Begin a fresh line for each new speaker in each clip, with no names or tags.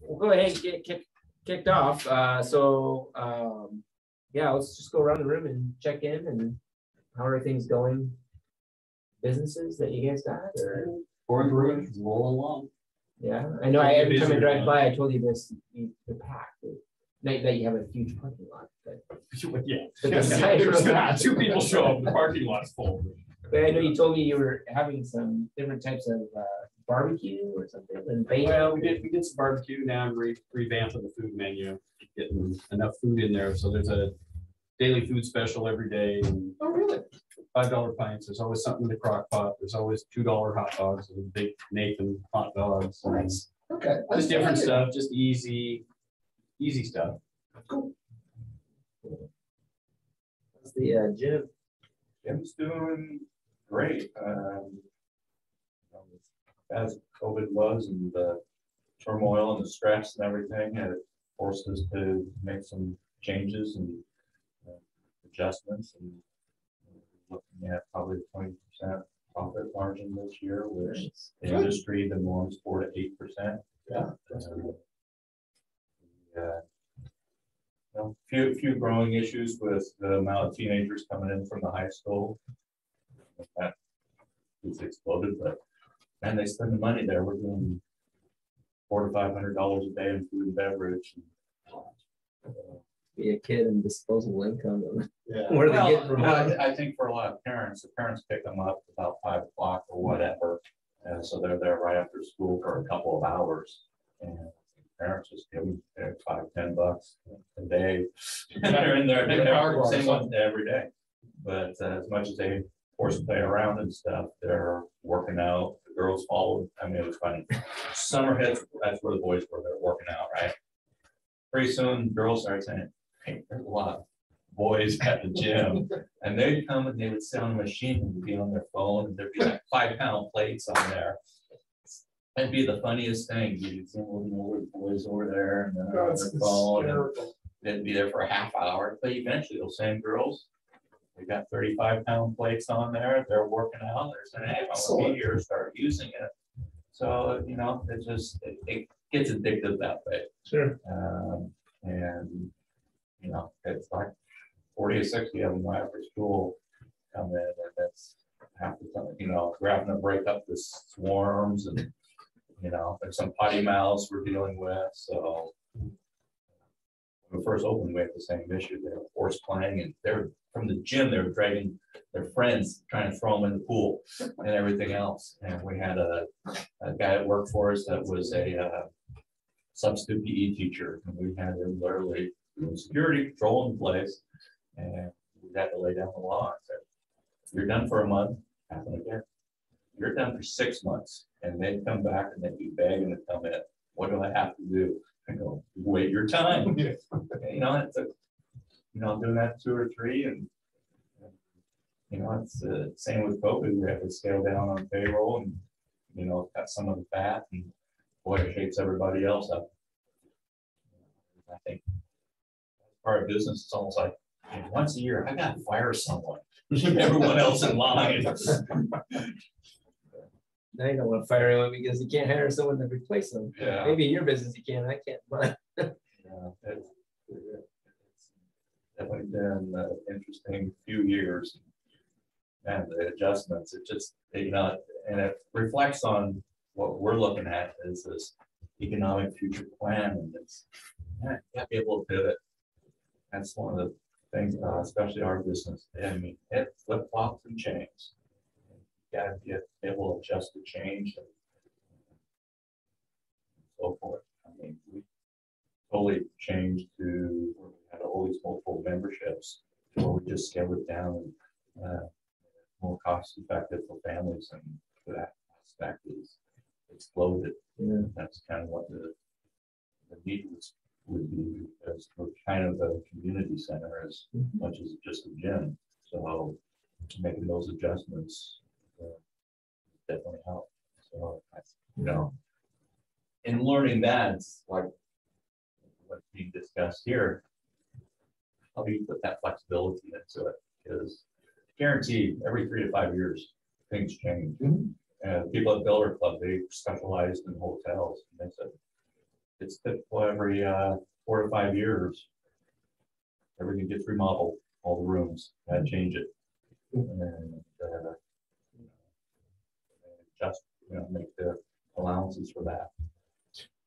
we'll go ahead and get kick, kicked off. Uh, so, um, yeah, let's just go around the room and check in and how are things going? Businesses that you guys got or,
through it, roll along.
yeah, I know I, every time I drive by, I told you this, you, you're packed. That, that you have a huge parking lot, but,
Yeah.
but the
Yeah, Two people show up, the parking lot's full.
But I know you told me you were having some different types of, uh, barbecue or something and
Well, we did, we did some barbecue now, re- revamping the food menu, getting enough food in there, so there's a daily food special every day, and
Oh, really?
five dollar pints, there's always something in the crock pot, there's always two dollar hot dogs, and big Nathan hot dogs.
Nice. Okay.
Just different stuff, just easy, easy stuff. Cool.
That's the, uh, gym.
Jim's doing great. um, As COVID was and the turmoil and the stress and everything, it forced us to make some changes and uh, adjustments and looking at probably twenty percent profit margin this year, which
Nice.
the industry, the norm's four to eight percent.
Yeah.
Yeah. know, few, few growing issues with the amount of teenagers coming in from the high school. That It's exploded, but, and they spend the money there, we're doing four to five hundred dollars a day in food and beverage.
Be a kid and disposable income.
Yeah.
What are they get from
I. I think for a lot of parents, the parents pick them up about five o'clock or whatever. And so they're there right after school for a couple of hours. And parents just give them uh, five, ten bucks a day. They're in there,
Make a power
same one every day. But uh, as much as they force play around and stuff, they're working out. The girls follow. I mean, it was funny. Summer hits, that's where the boys were, they're working out, right? Pretty soon, girls start saying, hey, there's a lot of boys at the gym. And they'd come and they would sit on the machine and be on their phone, and there'd be like five pound plates on there. That'd be the funniest thing, you'd see little older boys over there and then on their phone, and they'd be there for a half hour, but eventually those same girls. They got thirty-five pound plates on there, they're working out, they're saying, hey, I want to be here, start using it. So, you know, it just, it, it gets addictive that way.
Sure.
Um, and, you know, it's like forty or sixty of them after school come in and that's half the time, you know, we're having to break up the swarms and, you know, there's some potty mouths we're dealing with, so. When we first opened, we had the same issue, they were force playing and they're, from the gym, they were dragging their friends, trying to throw them in the pool and everything else. And we had a, a guy that worked for us that was a, uh, substitute PE teacher, and we had him literally security patrol in place. And we had to lay down the law and said, you're done for a month, happen again. You're done for six months, and they'd come back and they'd be begging to come in. What do I have to do? I go, wait your time. You know, it's a, you know, doing that two or three and you know, it's the same with COVID. We have to scale down on payroll and, you know, cut some of the fat and boy, it shakes everybody else up. I think part of business, it's almost like, you know, once a year, I gotta fire someone, keep everyone else in line.
Now you don't want to fire anyone because you can't hire someone to replace them.
Yeah.
Maybe in your business you can, I can't, but.
Yeah, it's Definitely been an interesting few years. And the adjustments, it just, you know, and it reflects on what we're looking at is this economic future plan and it's, yeah, gotta be able to pivot. That's one of the things, uh, especially our business, I mean, it flip flops and changes. You Gotta get able to adjust to change and so forth. I mean, we totally changed to, had all these multiple memberships, to where we just scaled it down and uh, more cost effective for families and that aspect is exploded.
Yeah.
That's kind of what the, the need was, would be, as kind of a community center as much as just a gym. So making those adjustments uh, definitely help. So, I- you know, in learning that, it's like what's being discussed here. How do you put that flexibility into it? Because guaranteed, every three to five years, things change.
Mhm.
And people at Builder Club, they specialized in hotels. And they said, it's typical every, uh, four to five years. Everything gets remodeled, all the rooms, gotta change it. And, uh, Just, you know, make the allowances for that.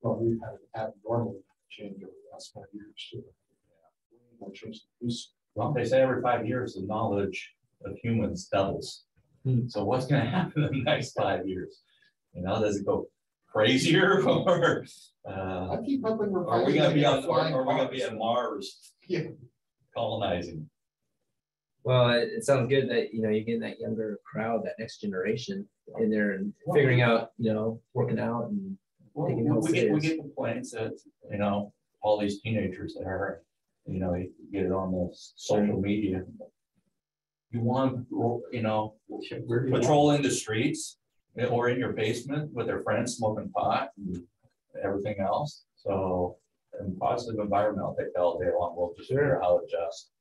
Well, we've had an abnormal change over the last five years too. More choice to use.
Well, they say every five years, the knowledge of humans doubles.
Hmm.
So what's gonna happen in the next five years? You know, does it go crazier or, uh,
I keep hoping we're.
are we gonna be on,
flying
are we gonna be
cars.
at Mars?
Yeah.
Colonizing.
Well, it, it sounds good that, you know, you're getting that younger crowd, that next generation in there and figuring out, you know, working out and,
Well,
Taking
we
health
we get, we
serious.
get complaints that, you know, all these teenagers that are, you know, you get it on the social media. You want, you know, patrolling the streets eh, or in your basement with their friends smoking pot and everything else. So, and positive environment, they tell all day long, we'll just figure out how to adjust.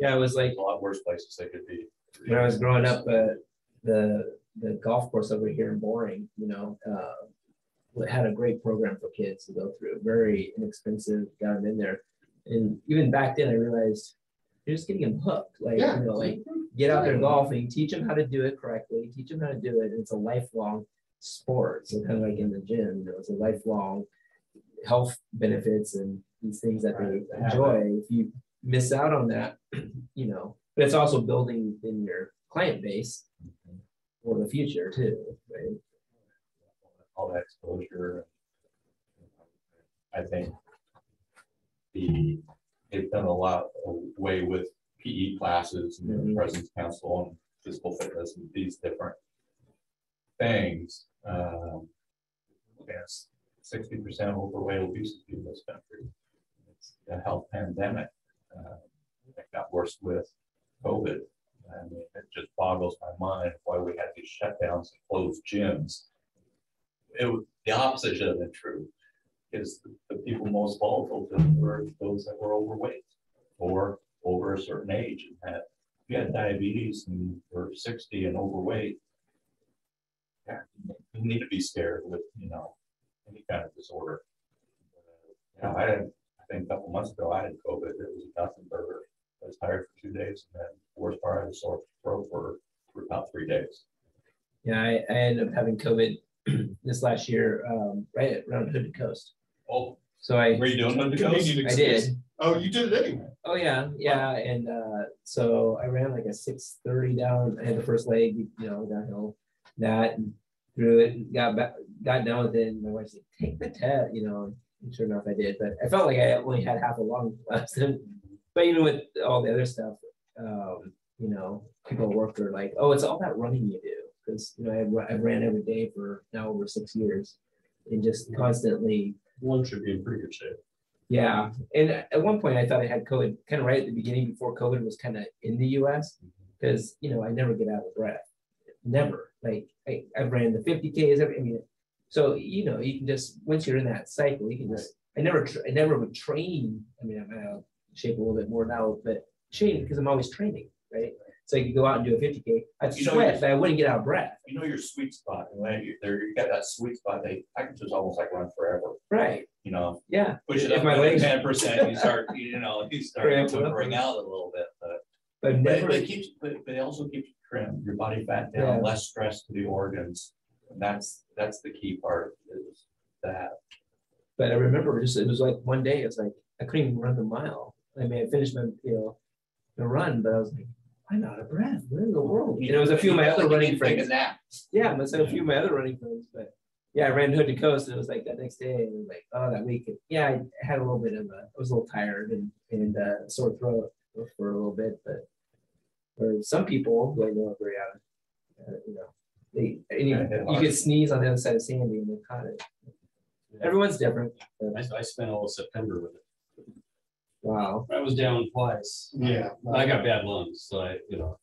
yeah, it was like,
There's a lot worse places they could be.
when I was growing up, uh, the, the golf course over here in Boring, you know, uh, had a great program for kids to go through, very inexpensive, got them in there. And even back then, I realized you're just getting them hooked, like,
Yeah.
you know, like, mm-hmm. get out there golfing, teach them how to do it correctly, teach them how to do it. and It's a lifelong sport. So kind of like in the gym, you know, it's a lifelong health benefits and these things that they
Right, they have
enjoy. If you miss out on that, you know, but it's also building in your client base for the future too, right?
all that exposure. I think the, they've done a lot away with PE classes and the President's Council and physical fitness and these different things. Um, Yes, sixty percent overweight obesity in this country. It's a health pandemic. Uh, It got worse with COVID. I mean, it just boggles my mind why we had these shutdowns and closed gyms it was, the opposite should have been true. Because the- the people most volatile to were those that were overweight or over a certain age and had, if you had diabetes and were sixty and overweight. Yeah, you need to be scared with, you know, any kind of disorder. Yeah, I had, I think a couple months ago, I had COVID, it was a nothing burger. I was tired for two days and then worst part, I was sore throat for, for about three days.
Yeah, I, I ended up having COVID this last year, um, right around Hood Coast. So I,
were you doing it?
Canadian
I did.
Oh, you did it anyway.
Oh yeah, yeah, and uh, so I ran like a six thirty down. I had the first leg, you know, downhill, that and threw it, and got back, got done with it. And my wife said, "Take the test," you know. And sure enough, I did. But I felt like I only had half a lung left. but even with all the other stuff, um, you know, people at work are like, "Oh, it's all that running you do," because you know I've, I've ran every day for now over six years, and just constantly
One should be in pretty good shape.
yeah, and at one point I thought I had COVID kind of right at the beginning before COVID was kind of in the US because mm-hmm. you know I never get out of breath, never. Like I, I ran the 50ks. I mean, so you know you can just once you're in that cycle, you can just. I never, I never would train. I mean, I'm out of shape a little bit more now, but train because I'm always training, right? So you could go out and do a 50k. I'd
You
sweat, but I wouldn't get out of breath.
you know your sweet spot, and when you, there, you got that sweet spot, they, I can just almost like run forever,
Right?
you know.
Yeah.
Push it
If
up
my legs-
ten percent, you start, you know, you start to bring out a little bit, but.
But never.
but it keeps, but but it also keeps you trim, your body fat
Yeah.
down, less stress to the organs, and that's, that's the key part, is that.
But I remember just, it was like one day, it's like, I couldn't even run the mile. I mean, I finished my, you know, the run, but I was like, I'm out of breath. Where in the world? And it was a few of my other running friends. Yeah, I must have a few of my other running friends, but yeah, I ran hood to coast and it was like that next day and it was like, oh, that week. and Yeah, I had a little bit of a, I was a little tired and, and uh, sore throat for a little bit, but for some people, like, they're not very out of, uh, you know, they, and you,
Yeah,
you could sneeze on the other side of Sandy and they caught it. Everyone's different. but-
I, I spent all of September with it.
Wow.
I was down twice.
Yeah.
I got bad lungs, so I, you know,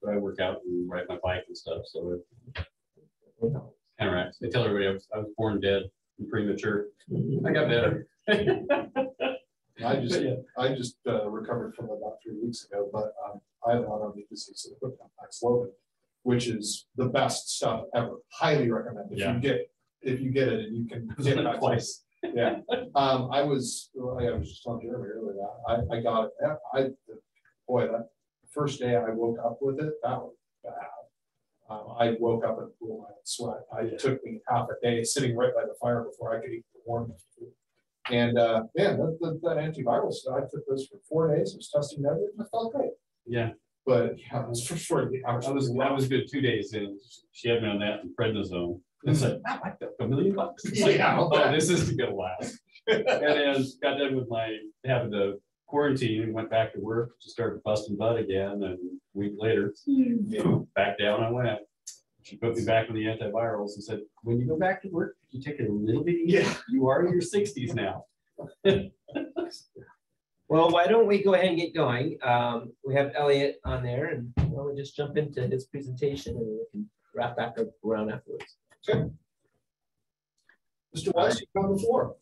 so I work out and ride my bike and stuff, so it counteracts. I tell everybody I was, I was born dead and premature. I got better.
I just,
yeah.
I just uh, recovered from about three weeks ago, but um, I have autoimmune disease of the foot Paxlovid, which is the best stuff ever. Highly recommend if
Yeah.
you get, if you get it and you can get it
Twice.
Yeah, um, I was, I was just telling Jeremy earlier that, I, I got it, I, boy, that first day I woke up with it, that was bad. Um, I woke up in a pool of sweat, I, it took me half a day sitting right by the fire before I could eat the warm food. And, uh, man, that, that, that antiviral stuff, I took this for four days, I was testing negative, I felt great,
Yeah,
but, yeah, it was for sure.
I was, I was good two days and she had me on that and prednisone. It's like, "Wow, I felt a million bucks. It's like,
Yeah,
Oh, this is gonna last. And then got done with my, having to quarantine and went back to work, just started busting butt again, and a week later, back down I went. She put me back on the antivirals and said, when you go back to work, you take it a little bit easier.
Yeah.
You are in your sixties now.
Well, why don't we go ahead and get going? Um, we have Elliot on there and why don't we just jump into his presentation and we can wrap back up around afterwards.
Mr. Weiss, you come before.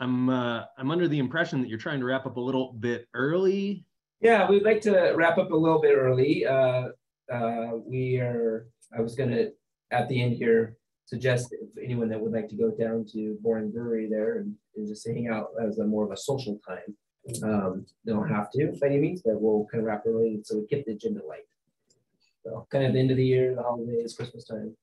I'm uh, I'm under the impression that you're trying to wrap up a little bit early.
Yeah, we'd like to wrap up a little bit early. Uh, uh, we are, I was gonna, at the end here, suggest if anyone that would like to go down to Boring Brewery there and, and just hang out as a more of a social time. Um, they don't have to by any means, but we'll kind of wrap early, so we keep the agenda light. So kind of the end of the year, the holidays, Christmas time.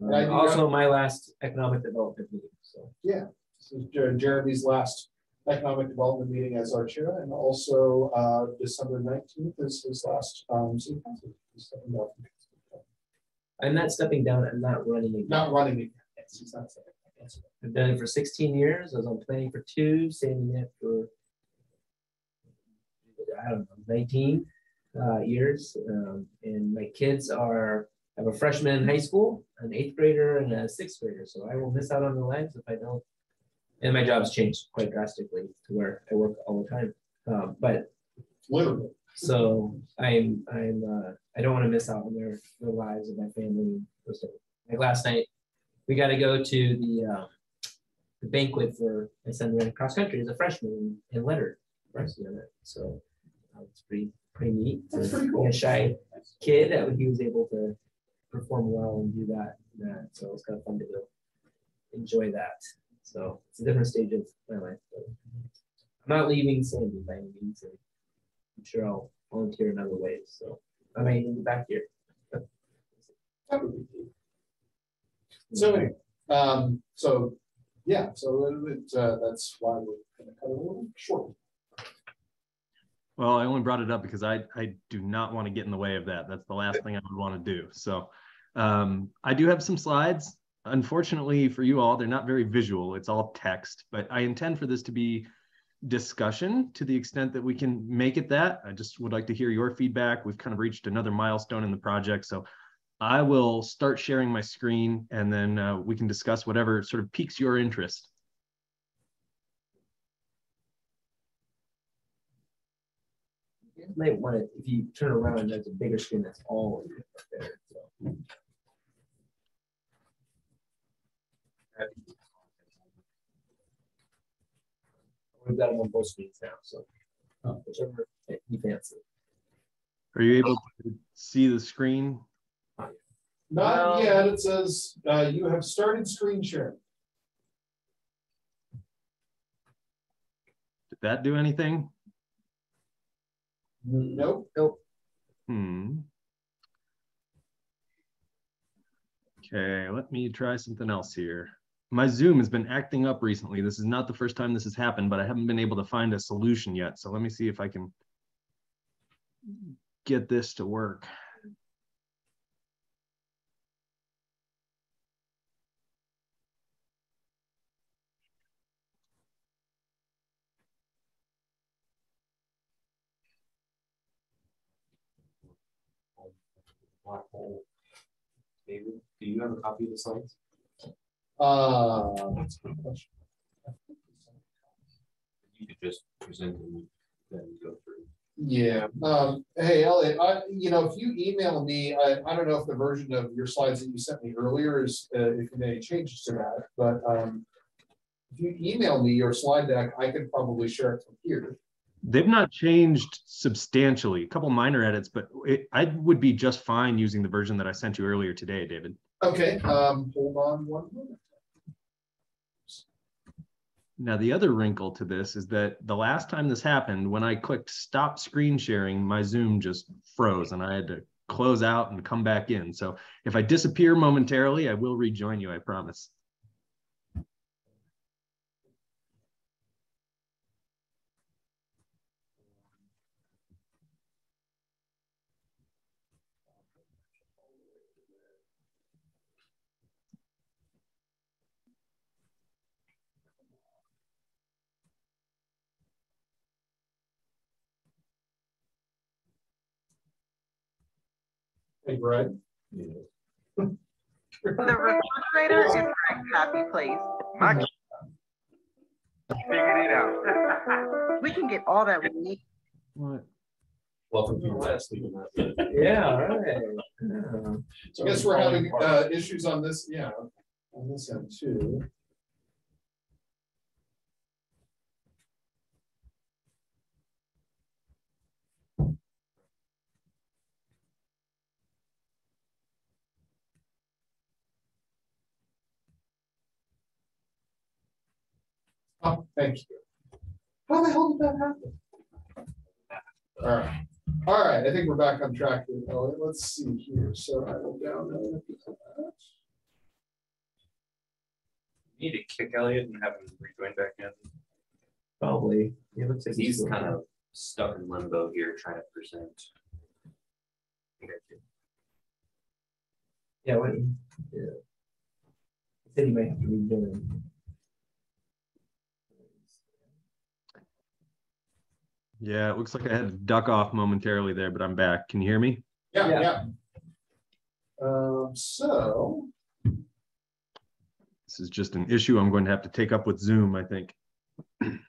And I
Uh,
do
Also, my last economic development meeting, so.
Yeah, this is Jer- Jeremy's last economic development meeting as our chair, and also uh, December nineteenth is his last um, city council. He's stepping down.
I'm not stepping down, I'm not running again.
Not running again. Yes, he's not stepping down.
I've done it for sixteen years. I was on planning for two, staying in it for I don't know, nineteen uh, years. Um, and my kids are, I have a freshman in high school, an eighth grader and a sixth grader. So I will miss out on the lives if I don't. And my job's changed quite drastically to where I work all the time. Um, but
Literally.
so I'm, I'm, uh, I don't want to miss out on their, their lives and my family. and those stuff. Like last night, we got to go to the, uh, the banquet for my son ran cross country as a freshman and lettered. varsity on it. So uh, it's pretty, pretty neat.
That's pretty cool.
A shy kid that he was able to perform well and do that. And that. So it's kind of fun to enjoy that. So it's a different stage of my life. but I'm not leaving Sandy by any means. and I'm sure I'll volunteer in other ways. So I may even be back here.
So anyway, um, so, yeah, so it, uh, that's why we're gonna cut it a little short.
Well, I only brought it up because I I do not want to get in the way of that. That's the last thing I would want to do. So um, I do have some slides. Unfortunately for you all, they're not very visual. It's all text, but I intend for this to be discussion to the extent that we can make it that. I just would like to hear your feedback. We've kind of reached another milestone in the project. So I will start sharing my screen and then uh, we can discuss whatever sort of piques your interest.
You guys might want to, if you turn around, there's a bigger screen that's all of it up there. So. We've got them on both screens now, so uh, whichever you fancy.
Are you able to see the screen?
Not
Well-
yet, it says, uh, you have started screen sharing.
Did that do anything?
Nope,
Nope.
Hmm. Okay, let me try something else here. My Zoom has been acting up recently. This is not the first time this has happened, but I haven't been able to find a solution yet. So let me see if I can get this to work.
Black hole. David, do you have a copy of the slides?
uh, that's a good question.
You could just present them, then go through.
Yeah, um, hey Elliot, I, you know, if you email me, I, I don't know if the version of your slides that you sent me earlier is, uh, if you made any changes to that, but, um. If you email me your slide deck, I could probably share it from here.
They've not changed substantially, a couple minor edits, but it, I would be just fine using the version that I sent you earlier today, David.
Okay, um, hold on one moment.
Now, the other wrinkle to this is that the last time this happened, when I clicked stop screen sharing, my Zoom just froze and I had to close out and come back in. So if I disappear momentarily, I will rejoin you, I promise.
Hey, Brad.
The refrigerator is a happy place.
My Figured it out.
We can get all that we need.
What?
Welcome to the last week.
Yeah, all right. Yeah.
So I guess we're having uh issues on this, yeah, on this end too. Oh, thank you. How the hell did that happen? All right, all right, I think we're back on track here, Elliot. Let's see here. So I will download that.
Need to kick Elliot and have him rejoin back in.
Probably. It looks like
He's kind of stuck in limbo here trying to present.
Yeah, what? Yeah. He Said he might have to rejoin.
Yeah, it looks like I had to duck off momentarily there, but I'm back. Can you hear me?
Yeah,
Yeah.
yeah. Um, so,
This is just an issue I'm going to have to take up with Zoom, I think.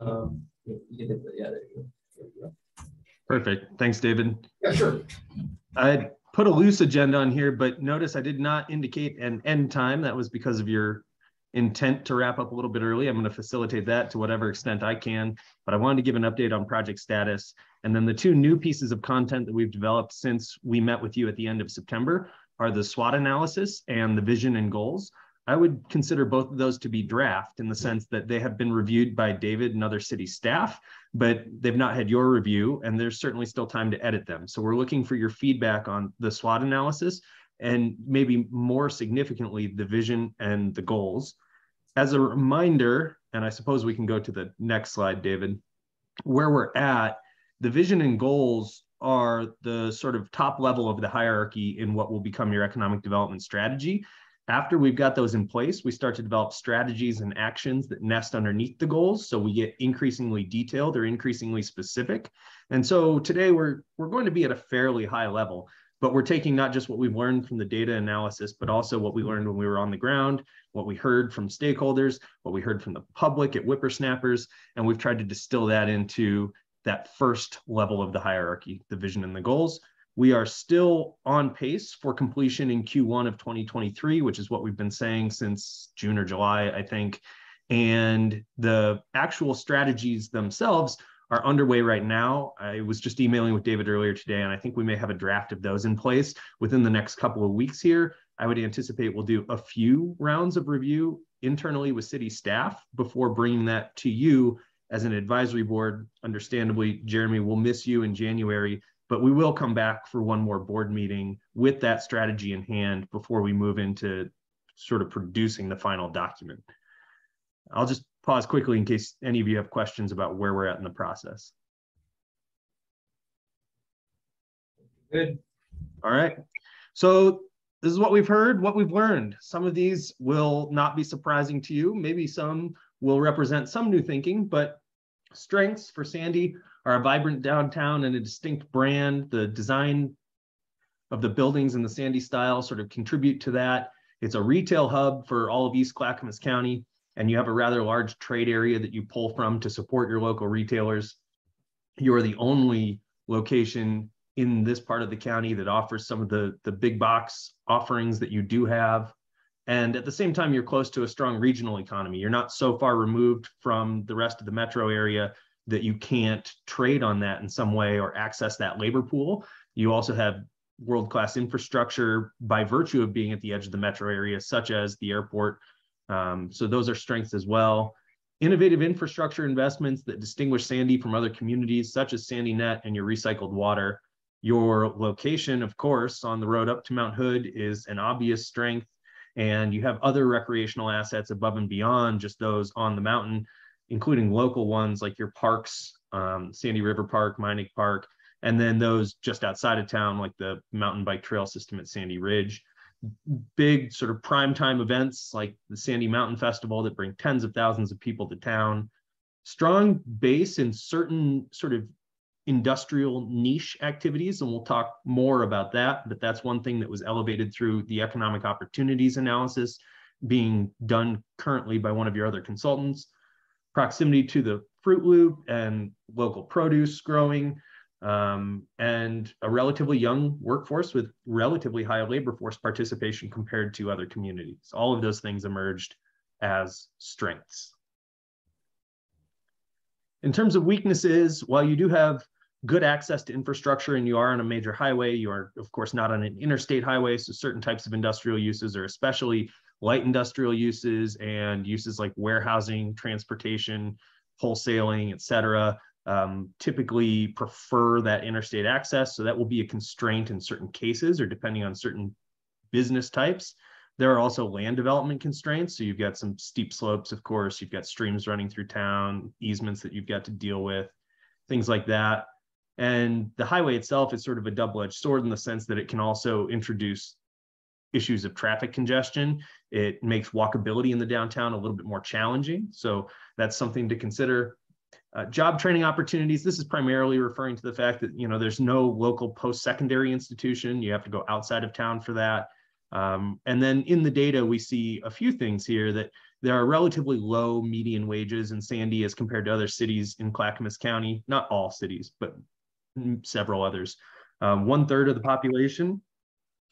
Um, you you did, yeah, there you. There you go.
Perfect. Thanks, David.
yeah, sure.
I put a loose agenda on here, but notice I did not indicate an end time. That was because of your intent to wrap up a little bit early. I'm going to facilitate that to whatever extent I can, but I wanted to give an update on project status. And then the two new pieces of content that we've developed since we met with you at the end of September are the SWOT analysis and the vision and goals. I would consider both of those to be draft in the sense that they have been reviewed by David and other city staff, but they've not had your review, and there's certainly still time to edit them. So we're looking for your feedback on the SWOT analysis and maybe more significantly, the vision and the goals. As a reminder, and I suppose we can go to the next slide, David, where we're at, the vision and goals are the sort of top level of the hierarchy in what will become your economic development strategy. After we've got those in place, we start to develop strategies and actions that nest underneath the goals. So we get increasingly detailed or increasingly specific. And so today we're, we're going to be at a fairly high level, but we're taking not just what we've learned from the data analysis, but also what we learned when we were on the ground, what we heard from stakeholders, what we heard from the public at whippersnappers, and we've tried to distill that into that first level of the hierarchy, the vision and the goals. We are still on pace for completion in Q1 of 2023, which is what we've been saying since June or July, I think. And the actual strategies themselves are underway right now. I was just emailing with David earlier today, and I think we may have a draft of those in place within the next couple of weeks here. I would anticipate we'll do a few rounds of review internally with city staff before bringing that to you as an advisory board. Understandably, Jeremy, we'll miss you in January, but we will come back for one more board meeting with that strategy in hand before we move into sort of producing the final document. I'll just pause quickly in case any of you have questions about where we're at in the process.
Good.
All right. So this is what we've heard, what we've learned. Some of these will not be surprising to you. Maybe some will represent some new thinking, but strengths for Sandy are a vibrant downtown and a distinct brand. The design of the buildings in the Sandy style sort of contribute to that. It's a retail hub for all of East Clackamas County, and you have a rather large trade area that you pull from to support your local retailers. You are the only location in this part of the county that offers some of the, the big box offerings that you do have. And at the same time, you're close to a strong regional economy. You're not so far removed from the rest of the metro area that you can't trade on that in some way or access that labor pool. You also have world-class infrastructure by virtue of being at the edge of the metro area, such as the airport. Um, so those are strengths as well. Innovative infrastructure investments that distinguish Sandy from other communities, such as Sandy Net and your recycled water. Your location, of course, on the road up to Mount Hood is an obvious strength. And you have other recreational assets above and beyond just those on the mountain, including local ones like your parks, um, Sandy River Park, Meinig Park, and then those just outside of town, like the mountain bike trail system at Sandy Ridge. Big sort of prime time events like the Sandy Mountain Festival that bring tens of thousands of people to town. Strong base in certain sort of industrial niche activities, and we'll talk more about that. But that's one thing that was elevated through the economic opportunities analysis being done currently by one of your other consultants. Proximity to the Fruit Loop and local produce growing, um, and a relatively young workforce with relatively high labor force participation compared to other communities. All of those things emerged as strengths. In terms of weaknesses, while you do have good access to infrastructure and you are on a major highway, you are of course not on an interstate highway, so certain types of industrial uses are especially light industrial uses and uses like warehousing, transportation, wholesaling, et cetera, um, typically prefer that interstate access. So that will be a constraint in certain cases or depending on certain business types. There are also land development constraints. So you've got some steep slopes, of course, you've got streams running through town, easements that you've got to deal with, things like that. And the highway itself is sort of a double edged sword in the sense that it can also introduce issues of traffic congestion. It makes walkability in the downtown a little bit more challenging. So that's something to consider. Uh, job training opportunities. This is primarily referring to the fact that you know there's no local post-secondary institution. You have to go outside of town for that. Um, and then in the data, we see a few things here that there are relatively low median wages in Sandy as compared to other cities in Clackamas County. Not all cities, but several others. Um, one third of the population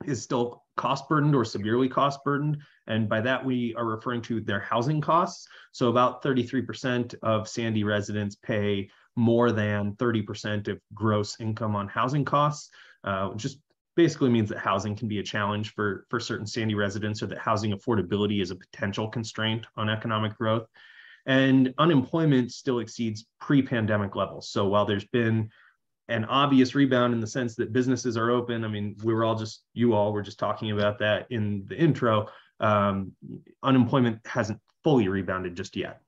is still cost burdened or severely cost burdened. And by that, we are referring to their housing costs. So about 33% of Sandy residents pay more than 30% of gross income on housing costs, uh, which just basically means that housing can be a challenge for, for certain Sandy residents or that housing affordability is a potential constraint on economic growth. And unemployment still exceeds pre-pandemic levels. So while there's been an obvious rebound in the sense that businesses are open. I mean, we were all just, you all were just talking about that in the intro. Um, unemployment hasn't fully rebounded just yet.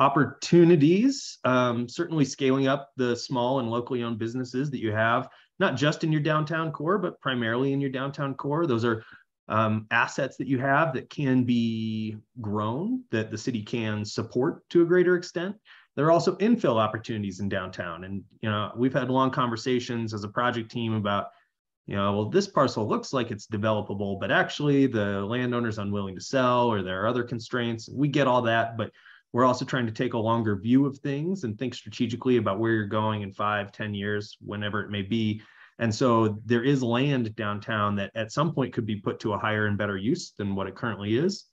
Opportunities, um, certainly scaling up the small and locally owned businesses that you have, not just in your downtown core, but primarily in your downtown core. Those are um, assets that you have that can be grown, that the city can support to a greater extent. There are also infill opportunities in downtown. And, you know, we've had long conversations as a project team about, you know, well, this parcel looks like it's developable, but actually the landowner's unwilling to sell or there are other constraints. We get all that, but we're also trying to take a longer view of things and think strategically about where you're going in five, ten years, whenever it may be, and so there is land downtown that at some point could be put to a higher and better use than what it currently is.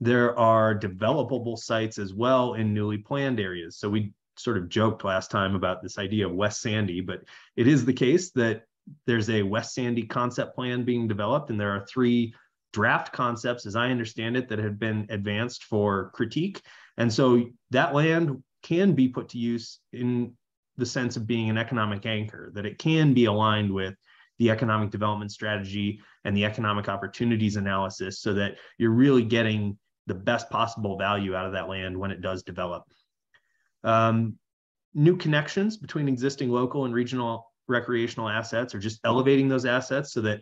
There are developable sites as well in newly planned areas. So we sort of joked last time about this idea of West Sandy, but it is the case that there's a West Sandy concept plan being developed, and there are three draft concepts, as I understand it, that have been advanced for critique. And so that land can be put to use in the sense of being an economic anchor, that it can be aligned with the economic development strategy and the economic opportunities analysis so that you're really getting the best possible value out of that land when it does develop. Um, new connections between existing local and regional recreational assets or just elevating those assets so that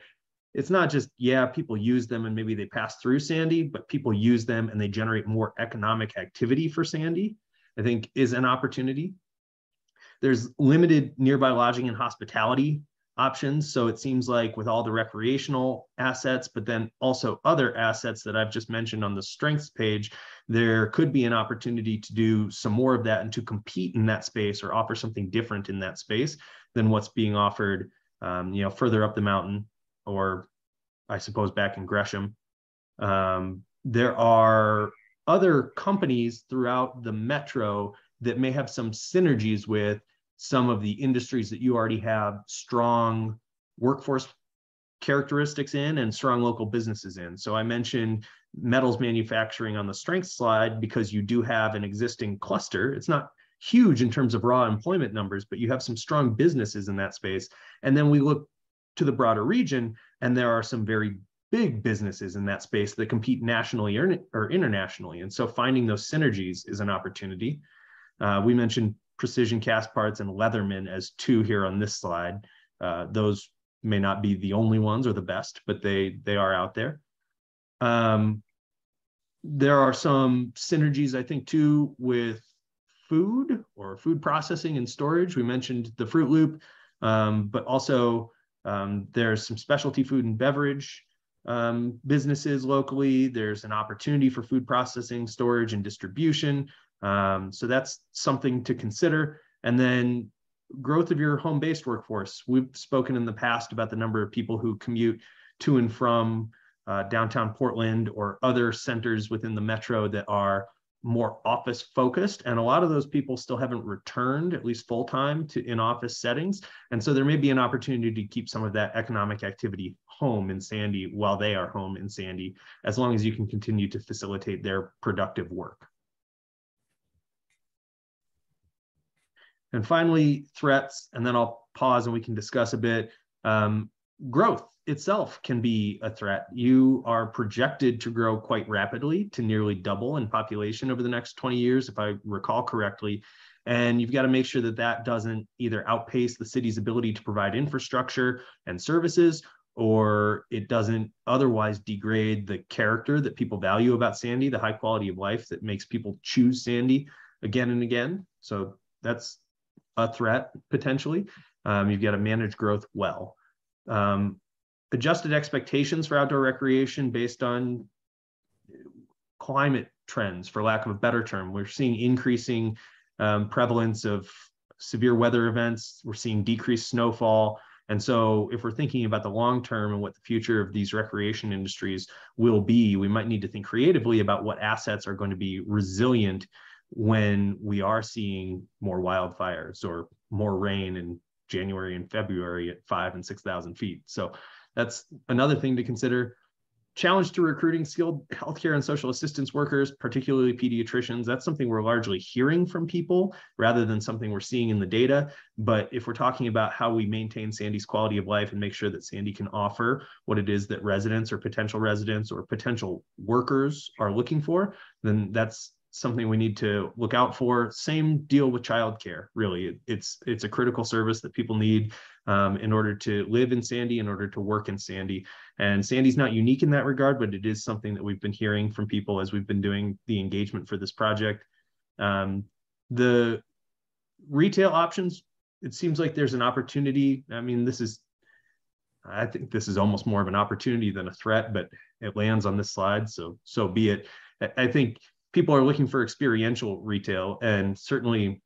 it's not just, yeah, people use them and maybe they pass through Sandy, but people use them and they generate more economic activity for Sandy, I think is an opportunity. There's limited nearby lodging and hospitality options. So it seems like with all the recreational assets, but then also other assets that I've just mentioned on the strengths page, there could be an opportunity to do some more of that and to compete in that space or offer something different in that space than what's being offered, um, you know, further up the mountain or I suppose back in Gresham. Um, there are other companies throughout the metro that may have some synergies with some of the industries that you already have strong workforce characteristics in and strong local businesses in. So I mentioned metals manufacturing on the strength slide because you do have an existing cluster. It's not huge in terms of raw employment numbers, but you have some strong businesses in that space. And then we look to the broader region, and there are some very big businesses in that space that compete nationally or, or internationally. And so finding those synergies is an opportunity. Uh, we mentioned Precision Castparts and Leatherman as two here on this slide. Uh, those may not be the only ones or the best, but they they are out there. Um, there are some synergies, I think, too, with food or food processing and storage. We mentioned the Fruit Loop, um, but also um, there's some specialty food and beverage um, businesses locally. There's an opportunity for food processing, storage, and distribution. Um, so that's something to consider. And then growth of your home-based workforce. We've spoken in the past about the number of people who commute to and from uh, downtown Portland or other centers within the metro that are more office focused and a lot of those people still haven't returned at least full time to in office settings and so there may be an opportunity to keep some of that economic activity home in sandy while they are home in sandy as long as you can continue to facilitate their productive work and finally threats and then i'll pause and we can discuss a bit um, growth itself can be a threat. You are projected to grow quite rapidly to nearly double in population over the next 20 years, if I recall correctly. And you've got to make sure that that doesn't either outpace the city's ability to provide infrastructure and services, or it doesn't otherwise degrade the character that people value about Sandy, the high quality of life that makes people choose Sandy again and again. So that's a threat potentially. Um, you've got to manage growth well. Um, adjusted expectations for outdoor recreation based on climate trends, for lack of a better term. We're seeing increasing um, prevalence of severe weather events. We're seeing decreased snowfall. And so, if we're thinking about the long term and what the future of these recreation industries will be, we might need to think creatively about what assets are going to be resilient when we are seeing more wildfires or more rain in January and February at five and 6,000 feet. So, that's another thing to consider. Challenge to recruiting skilled healthcare and social assistance workers, particularly pediatricians. That's something we're largely hearing from people rather than something we're seeing in the data. But if we're talking about how we maintain Sandy's quality of life and make sure that Sandy can offer what it is that residents or potential residents or potential workers are looking for, then that's something we need to look out for. Same deal with childcare, really. It's it's a critical service that people need um, in order to live in Sandy, in order to work in Sandy. And Sandy's not unique in that regard, but it is something that we've been hearing from people as we've been doing the engagement for this project. Um, the retail options, it seems like there's an opportunity. I mean, this is, I think this is almost more of an opportunity than a threat, but it lands on this slide, so so be it. I think people are looking for experiential retail, and certainly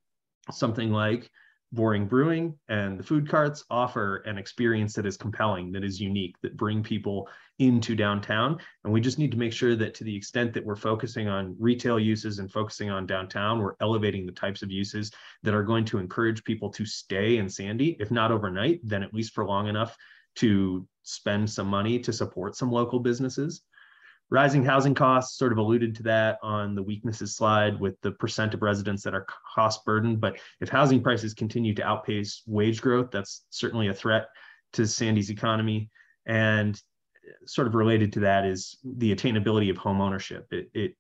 something like Boring Brewing and the food carts offer an experience that is compelling, that is unique, that bring people into downtown. And we just need to make sure that to the extent that we're focusing on retail uses and focusing on downtown, we're elevating the types of uses that are going to encourage people to stay in Sandy, if not overnight, then at least for long enough to spend some money to support some local businesses. Rising housing costs sort of alluded to that on the weaknesses slide with the percent of residents that are cost burdened. But if housing prices continue to outpace wage growth, that's certainly a threat to Sandy's economy. And sort of related to that is the attainability of home ownership. It, it,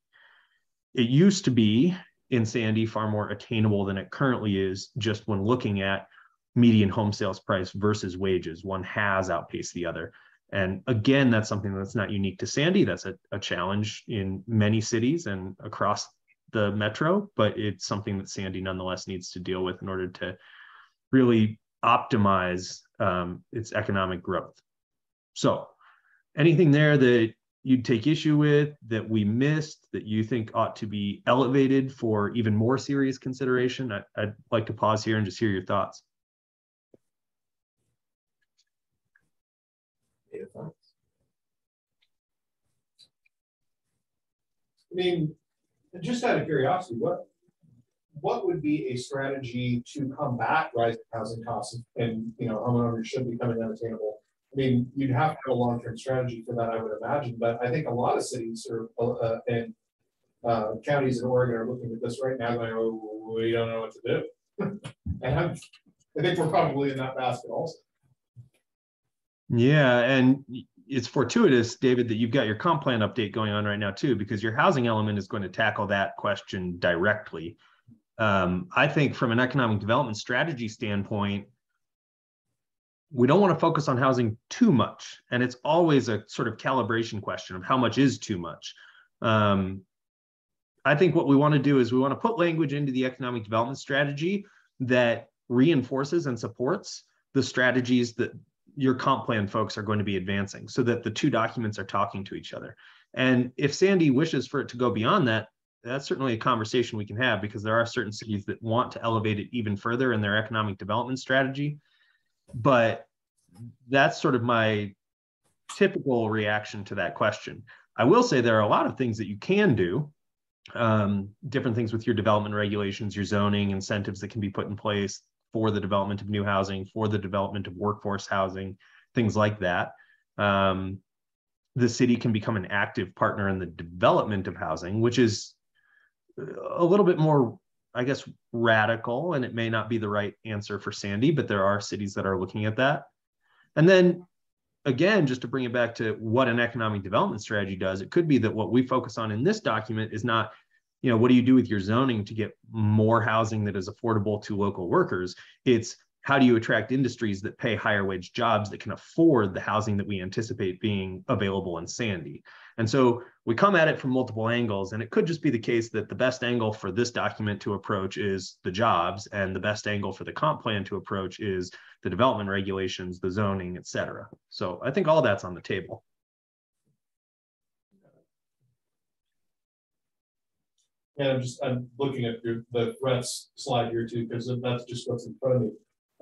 it used to be in Sandy far more attainable than it currently is just when looking at median home sales price versus wages. One has outpaced the other. And again, that's something that's not unique to Sandy. That's a, a challenge in many cities and across the metro, but it's something that Sandy nonetheless needs to deal with in order to really optimize um, its economic growth. So, anything there that you'd take issue with that we missed that you think ought to be elevated for even more serious consideration? I, I'd like to pause here and just hear your thoughts.
Any thoughts?
I mean, just out of curiosity, what, what would be a strategy to combat rising housing costs and, you know, homeowners should be coming unattainable? I mean, you'd have to have a long-term strategy for that, I would imagine, but I think a lot of cities are, uh, and uh, counties in Oregon are looking at this right now, going, oh, we don't know what to do. And I'm, I think we're probably in that basket also.
Yeah, and it's fortuitous, David, that you've got your comp plan update going on right now too, because your housing element is going to tackle that question directly. Um, I think from an economic development strategy standpoint, we don't want to focus on housing too much, and it's always a sort of calibration question of how much is too much. Um, I think what we want to do is we want to put language into the economic development strategy that reinforces and supports the strategies that your comp plan folks are going to be advancing so that the two documents are talking to each other. And if Sandy wishes for it to go beyond that, that's certainly a conversation we can have because there are certain cities that want to elevate it even further in their economic development strategy. But that's sort of my typical reaction to that question. I will say there are a lot of things that you can do, um, different things with your development regulations, your zoning, incentives that can be put in place, for the development of new housing, for the development of workforce housing, things like that. Um, the city can become an active partner in the development of housing, which is a little bit more, I guess, radical, and it may not be the right answer for Sandy, but there are cities that are looking at that. And then again, just to bring it back to what an economic development strategy does, it could be that what we focus on in this document is not you know what do you do with your zoning to get more housing that is affordable to local workers? It's how do you attract industries that pay higher wage jobs that can afford the housing that we anticipate being available in sandy? And so we come at it from multiple angles and it could just be the case that the best angle for this document to approach is the jobs and the best angle for the comp plan to approach is the development regulations the zoning et cetera. So i think all that's on the table
And I'm just, I'm looking at your, the threats slide here too, because that's just what's in front of me.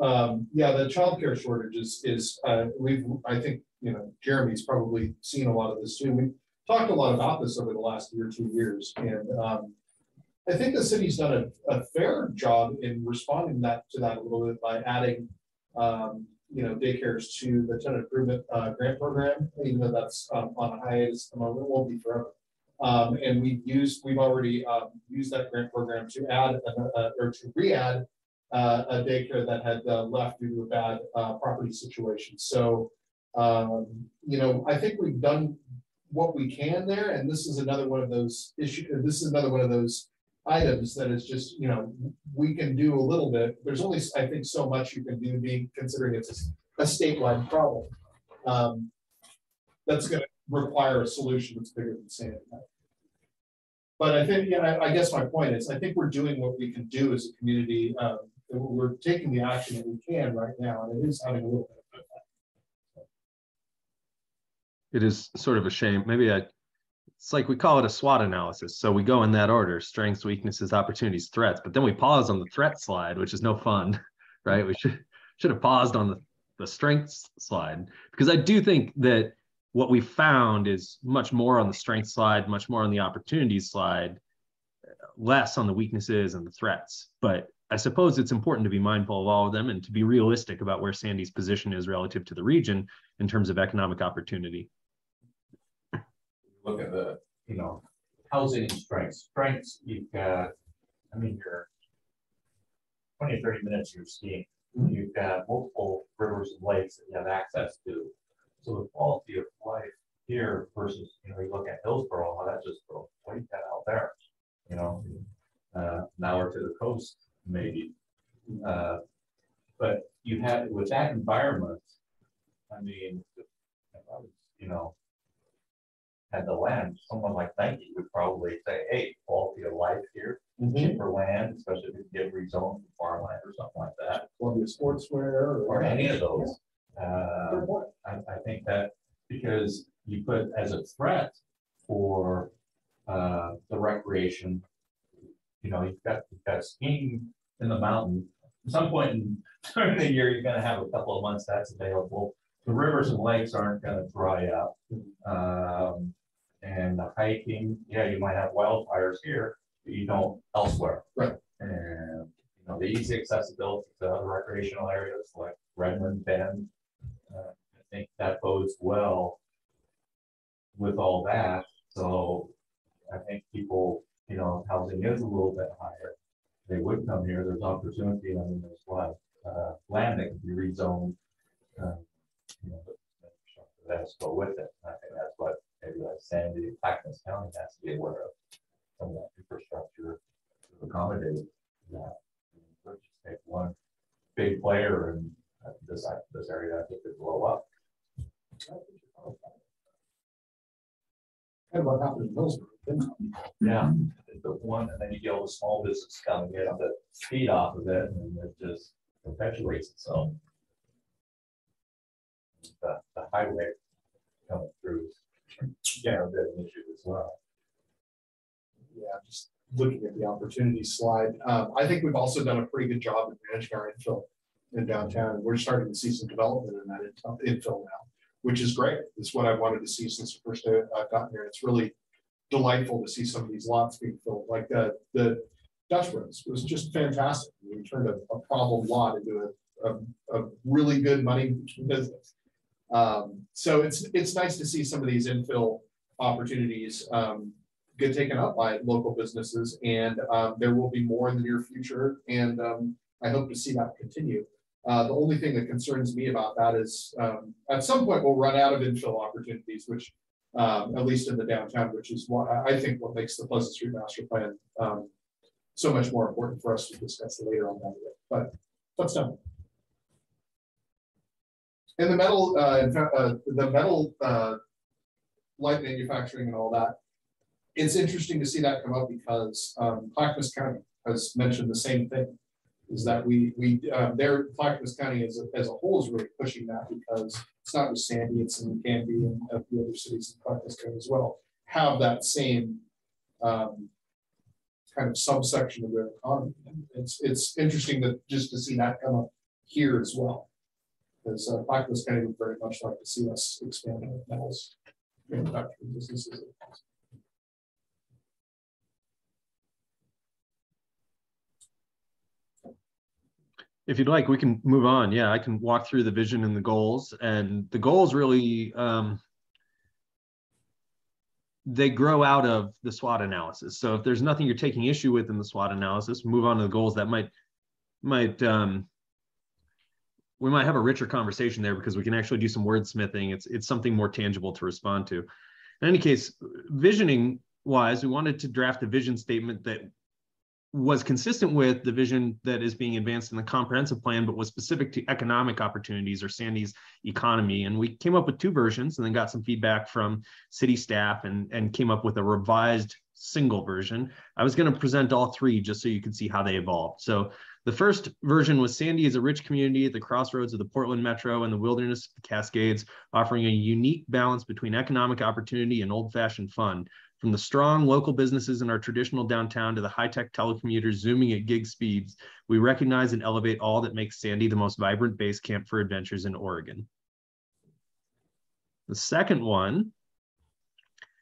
Um, yeah, the childcare shortage is, is, uh, we've, I think, you know, Jeremy's probably seen a lot of this too. We talked a lot about this over the last year, two years, and, um, I think the city's done a, a fair job in responding that to that a little bit by adding, um, you know, daycares to the tenant improvement, uh, grant program, even though that's, um, on hiatus, at the moment, it won't be forever. Um, and we've used, we've already um, used that grant program to add uh, or to re-add uh, a daycare that had uh, left due to a bad uh, property situation. So, um, you know, I think we've done what we can there, and this is another one of those issues. This is another one of those items that is just, you know, we can do a little bit. There's only, I think, so much you can do, being considering it's a, a statewide problem. Um, that's going to require a solution that's bigger than Sandy. But I think, yeah, I, I, guess my point is, I think we're doing what we can do as a community. Um, we're taking the action that we can right now, and it is having a little bit of effect.
It is sort of a shame. Maybe I, it's like we call it a SWOT analysis. So we go in that order: strengths, weaknesses, opportunities, threats. But then we pause on the threat slide, which is no fun, right? We should should have paused on the the strengths slide because I do think that what we found is much more on the strength slide, much more on the opportunities slide, less on the weaknesses and the threats. But I suppose it's important to be mindful of all of them and to be realistic about where Sandy's position is relative to the region in terms of economic opportunity.
Look at the, you know, housing strengths. Strengths, you've got, I mean, you're 20 30 minutes you're skiing. You've got multiple rivers and lakes that you have access to. So the quality of life here versus, you know, you look at Hillsboro, well, that's just way out there, you know, uh, now we're to the coast, maybe. Uh, but you had with that environment, I mean, you know, had the land, someone like Nike would probably say, hey, quality of life here, mm -hmm. cheaper land, especially if you get rezoned for farmland or something like that.
Columbia Sportswear.
or any of those. Uh, I, I think that because you put as a threat for, uh, the recreation. You know, you've got, you've got skiing in the mountain, at some point in, during the year, you're gonna have a couple of months that's available. The rivers and lakes aren't gonna dry up. Um, and the hiking, yeah, you might have wildfires here, but you don't elsewhere.
Right.
And, you know, the easy accessibility to other recreational areas like Redmond Bend. Uh, I think that bodes well with all that, so I think people, you know, housing is a little bit higher. They would come here, there's opportunity, I mean, there's a lot, of, uh, land that can be rezoned. um, you know, That's go with it, I think that's what maybe like Sandy, Clackamas County has to be aware of. Some of that infrastructure to accommodate that. Let's just take one big player and uh, this, this area, I think could blow up.
And what happened in Hillsboro.
Yeah, the one, and then you get all the small business coming in, the feed off of it, and it just perpetuates itself. The, the highway coming through. Yeah, a bit of an issue as well.
Yeah, just looking at the opportunity slide. Um, I think we've also done a pretty good job at managing our infill in downtown. We're starting to see some development in that infill- infill now, which is great. It's what I wanted to see since the first day I've gotten here. It's really delightful to see some of these lots being filled, like the, the Dutch Bros was just fantastic. We turned a, a problem lot into a, a, a really good money business. Um, so it's, it's nice to see some of these infill opportunities, um, get taken up by local businesses and um, there will be more in the near future. And um, I hope to see that continue. Uh, the only thing that concerns me about that is um, at some point we'll run out of infill opportunities, which um, at least in the downtown, which is what I think what makes the Pleasant Street Master Plan um, so much more important for us to discuss later on that. But that's done. And the metal, uh, uh, the metal uh, light manufacturing and all that, it's interesting to see that come up because um, Clackamas County has mentioned the same thing. Is that we, we, uh, their Clackamas County as a, as a whole is really pushing that because it's not just Sandy, it's in Canby and few other cities in Clackamas County as well, have that same um, kind of subsection of their economy. And It's, it's interesting that just to see that come up here as well. Because uh, Clackamas County would very much like to see us expand our metals manufacturing businesses.
If you'd like, we can move on. Yeah, I can walk through the vision and the goals. And the goals really, um, they grow out of the SWOT analysis. So if there's nothing you're taking issue with in the SWOT analysis, move on to the goals that might, might, um, we might have a richer conversation there because we can actually do some wordsmithing. It's, it's something more tangible to respond to. In any case, visioning wise, we wanted to draft a vision statement that was consistent with the vision that is being advanced in the comprehensive plan, but was specific to economic opportunities or Sandy's economy. And we came up with two versions and then got some feedback from city staff and, and came up with a revised single version. I was going to present all three just so you could see how they evolved. So the first version was Sandy is a rich community at the crossroads of the Portland Metro and the wilderness of the Cascades, offering a unique balance between economic opportunity and old fashioned fun. From the strong local businesses in our traditional downtown to the high-tech telecommuters zooming at gig speeds, we recognize and elevate all that makes Sandy the most vibrant base camp for adventures in Oregon. The second one,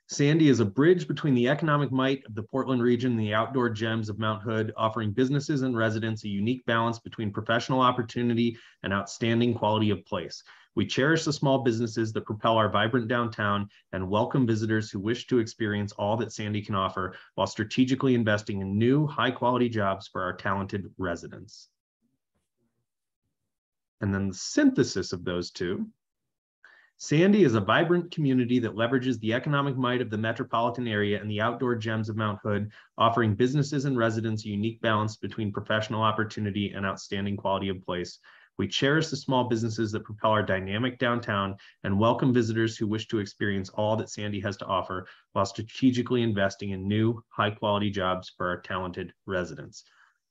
Sandy is a bridge between the economic might of the Portland region and the outdoor gems of Mount Hood, offering businesses and residents a unique balance between professional opportunity and outstanding quality of place. We cherish the small businesses that propel our vibrant downtown and welcome visitors who wish to experience all that Sandy can offer while strategically investing in new high quality jobs for our talented residents. And then the synthesis of those two. Sandy is a vibrant community that leverages the economic might of the metropolitan area and the outdoor gems of Mount Hood, offering businesses and residents a unique balance between professional opportunity and outstanding quality of place. We cherish the small businesses that propel our dynamic downtown and welcome visitors who wish to experience all that Sandy has to offer while strategically investing in new high quality jobs for our talented residents.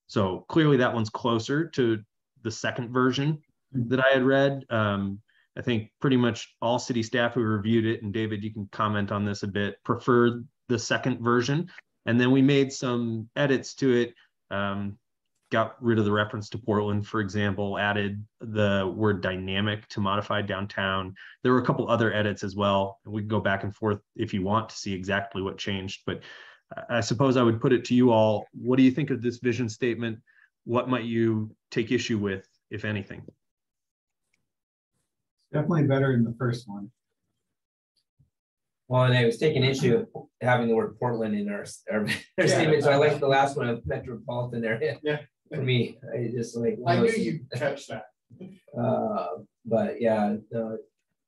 So clearly that one's closer to the second version that I had read. Um, I think pretty much all city staff who reviewed it, and David, you can comment on this a bit, preferred the second version. And then we made some edits to it. Um, got rid of the reference to Portland, for example, added the word dynamic to modify downtown. There were a couple other edits as well. We can go back and forth if you want to see exactly what changed. But I suppose I would put it to you all. What do you think of this vision statement? What might you take issue with, if anything?
Definitely better than the first one.
Well, and I was taking issue with having the word Portland in our, our, our statement, so I like the last one of metropolitan area.
Yeah.
For me, I just like.
I knew you'd catch that.
Uh, but yeah, no,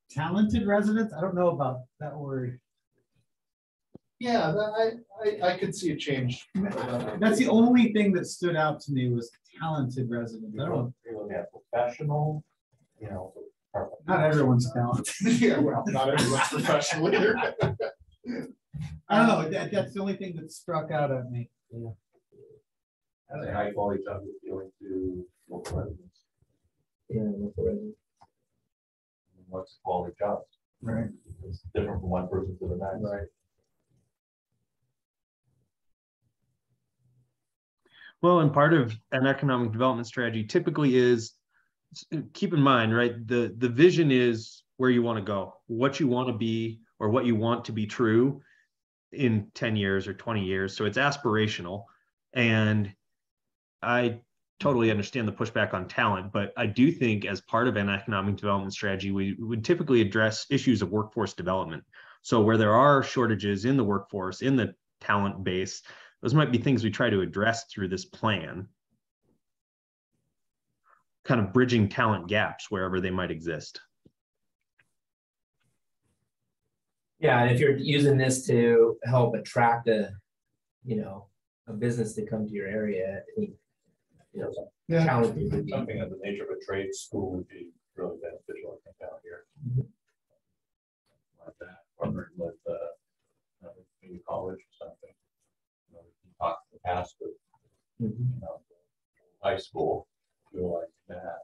Talented residents, I don't know about that word.
Yeah, that- I, I, I could see a change.
That's the only thing that stood out to me was talented residents. I don't,
You look at professional, you know.
not everyone's talented.
Yeah, well, not everyone's professional either.
I don't know, that, that's the only thing that struck out at me.
As a high quality job appealing to local residents,
yeah, local resident.
what's a quality job?
Right.
It's different from one person to the next.
Right.
Well, and part of an economic development strategy typically is keep in mind, right? The the vision is where you want to go, what you want to be, or what you want to be true in 10 years or 20 years. So it's aspirational. And I totally understand the pushback on talent, but I do think as part of an economic development strategy, we would typically address issues of workforce development. So where there are shortages in the workforce, in the talent base, those might be things we try to address through this plan. Kind of bridging talent gaps wherever they might exist.
Yeah, and if you're using this to help attract a, you know, a business to come to your area, I think, you know,
Yeah.
talented would.
Something of the nature of a trade school would be really beneficial, I think, out here. Like that, partnering with, uh, uh, maybe college or something. You know, we can Talk to the past with,
Mhm.
you know, high school, feel like that.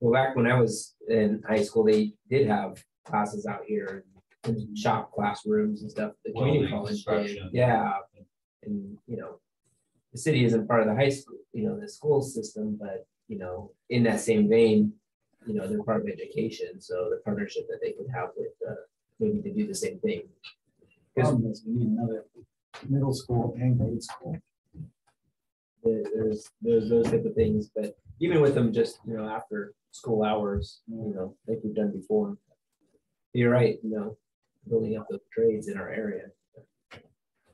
Well, back when I was in high school, they did have classes out here and shop classrooms and stuff. The community
Welding,
college did,
construction.
yeah. And, you know, the city isn't part of the high school, you know, the school system, but, you know, in that same vein, you know, they're part of education, so the partnership that they could have with, uh, maybe to do the same thing. Because
we need another middle school and grade school.
there's, there's those type of things, but even with them just, you know, after school hours, you know, like we've done before. You're right, you know, building up those trades in our area.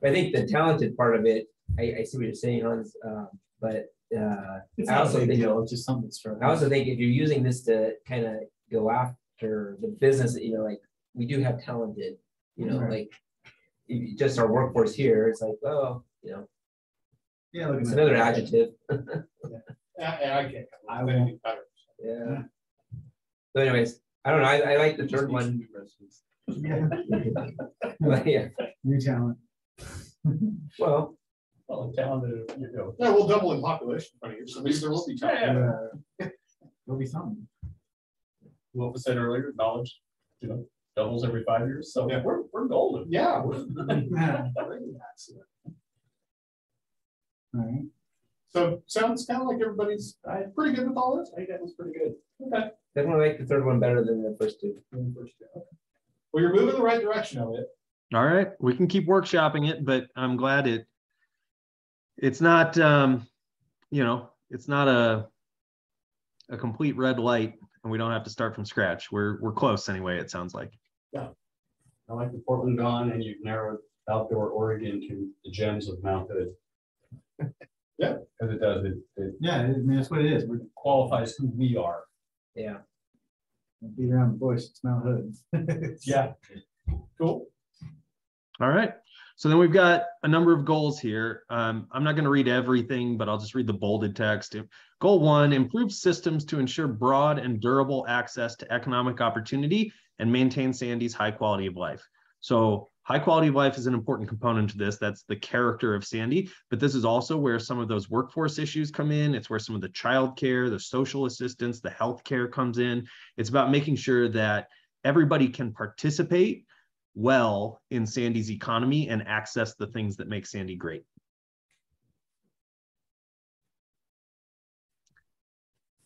I think the talented part of it, I, I see what you're saying, Hans, um, but, uh,
It's
I
not a
also
big
think,
deal, it's just something that's struck.
I also think if you're using this to kind of go after the business, you know, like, we do have talented, you know,
Right.
like. if you- Just our workforce here, it's like, oh, you know,
Yeah. looking
it's
at
another
that.
adjective.
Yeah, and I can't. come
I
up with anything better.
Yeah. So anyways, I don't know, I, I like the third one.
Yeah,
But yeah,
New talent.
well,
Well, talented, you know.
Yeah, we'll double in population in twenty years, so maybe there will be time.
Yeah. There'll be something.
What was said earlier, knowledge, you know, doubles every five years, so
Yeah.
we're, we're golden.
Yeah. we're-
Yeah.
All
All right.
So sounds kind of like everybody's uh, pretty good with all this. I think that was pretty good. Okay.
definitely like the third one better than the first two.
Well, you're moving the right direction of it.
All right, we can keep workshopping it, but I'm glad it. It's not, um, you know, it's not a. A complete red light and we don't have to start from scratch. We're, we're close anyway, it sounds like. Yeah.
I like the Portland gone and you've narrowed outdoor Oregon to the gems of Mount Hood.
Yeah.
Cause it does, it, it
Yeah, I mean, that's what it is. We're
qualifies who we are.
Yeah,
beat around the bush, it's Mount Hood.
Yeah.
Cool.
All right. So then we've got a number of goals here. Um, I'm not going to read everything, but I'll just read the bolded text. Goal one, improve systems to ensure broad and durable access to economic opportunity and maintain Sandy's high quality of life. So high quality of life is an important component to this. That's the character of Sandy, but this is also where some of those workforce issues come in. It's where some of the childcare, the social assistance, the healthcare comes in. It's about making sure that everybody can participate well in Sandy's economy and access the things that make Sandy great.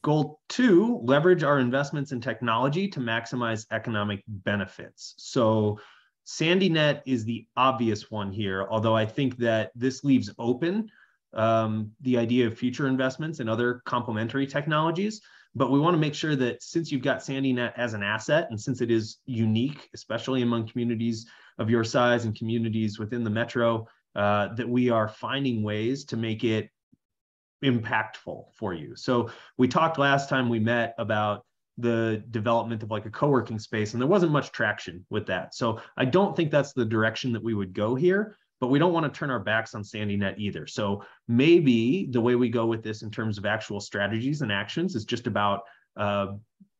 Goal two, leverage our investments in technology to maximize economic benefits. So SandyNet is the obvious one here, although I think that this leaves open um, the idea of future investments and other complementary technologies. But we want to make sure that since you've got SandyNet as an asset, and since it is unique, especially among communities of your size and communities within the metro, uh, that we are finding ways to make it impactful for you. So we talked last time we met about the development of like a co-working space and there wasn't much traction with that. So I don't think that's the direction that we would go here, but we don't want to turn our backs on SandyNet either. So maybe the way we go with this in terms of actual strategies and actions is just about uh,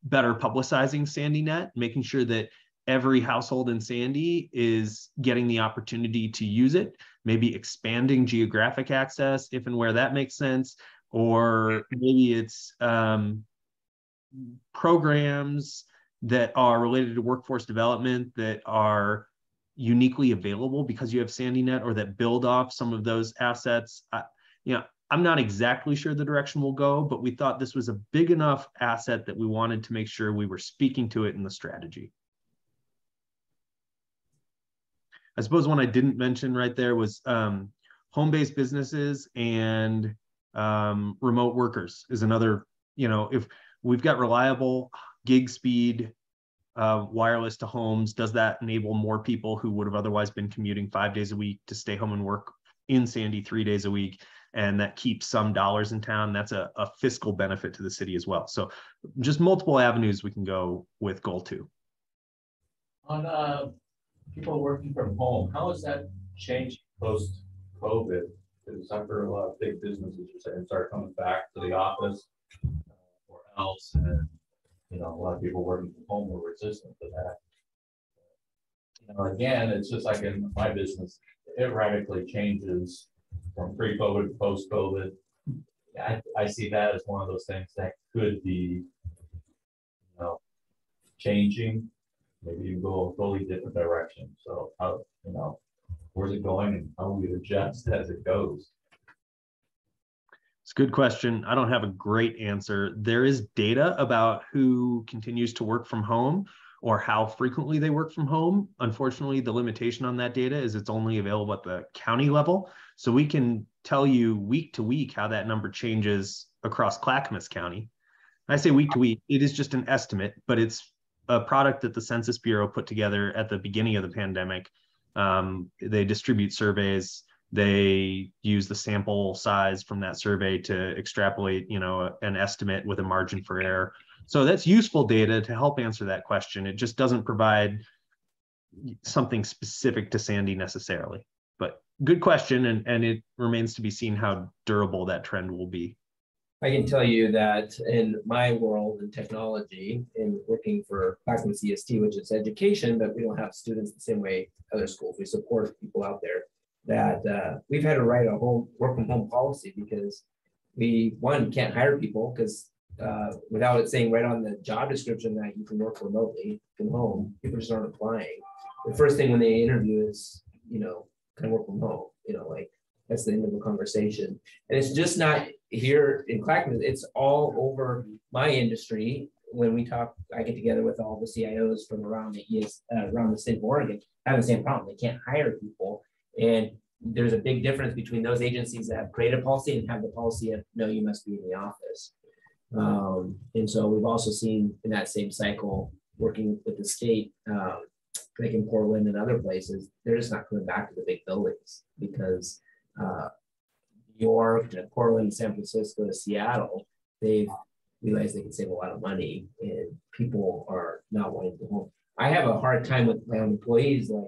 better publicizing SandyNet, making sure that every household in Sandy is getting the opportunity to use it, maybe expanding geographic access if and where that makes sense, or maybe it's um, programs that are related to workforce development that are uniquely available because you have SandyNet or that build off some of those assets. I, you know, I'm not exactly sure the direction will go, but we thought this was a big enough asset that we wanted to make sure we were speaking to it in the strategy. I suppose one I didn't mention right there was um, home-based businesses and um, remote workers is another, you know, if we've got reliable gig speed uh, wireless to homes, does that enable more people who would have otherwise been commuting five days a week to stay home and work in Sandy three days a week? And that keeps some dollars in town. That's a, a fiscal benefit to the city as well. So just multiple avenues we can go with goal two.
On uh, people working from home, how has that changed post COVID? Because I've heard a lot of big businesses are saying start coming back to the office or else, and you know, a lot of people working from home were resistant to that. You know, again, it's just like in my business, it radically changes from pre-COVID to post-COVID. I, I see that as one of those things that could be, you know, changing maybe you go a totally different direction. So how, you know, where's it going and how we adjust as it goes?
It's a good question. I don't have a great answer. There is data about who continues to work from home or how frequently they work from home. Unfortunately, the limitation on that data is it's only available at the county level. So we can tell you week to week how that number changes across Clackamas County. I say week to week, it is just an estimate, but it's a product that the Census Bureau put together at the beginning of the pandemic. Um, they distribute surveys. They use the sample size from that survey to extrapolate, you know, an estimate with a margin for error. So that's useful data to help answer that question. It just doesn't provide something specific to Sandy necessarily. But good question, and, and it remains to be seen how durable that trend will be.
I can tell you that in my world in technology, in working for Clackamas ESD, which is education, but we don't have students the same way other schools. We support people out there. That uh, we've had to write a home work from home policy because we one can't hire people because uh, without it saying right on the job description that you can work remotely from home, people just aren't applying. The first thing when they interview is, you know, can work from home. You know, like that's the end of the conversation. And it's just not here in Clackamas, it's all over my industry. When we talk, I get together with all the CIOs from around the ES, uh, around the state of Oregon, have the same problem. They can't hire people. And there's a big difference between those agencies that have created policy and have the policy of no, you must be in the office. Um, and so we've also seen in that same cycle, working with the state, um, like in Portland and other places, they're just not coming back to the big buildings because uh, York to Portland, San Francisco to Seattle, they've realized they can save a lot of money and people are not wanting to go home. I have a hard time with my own employees. Like,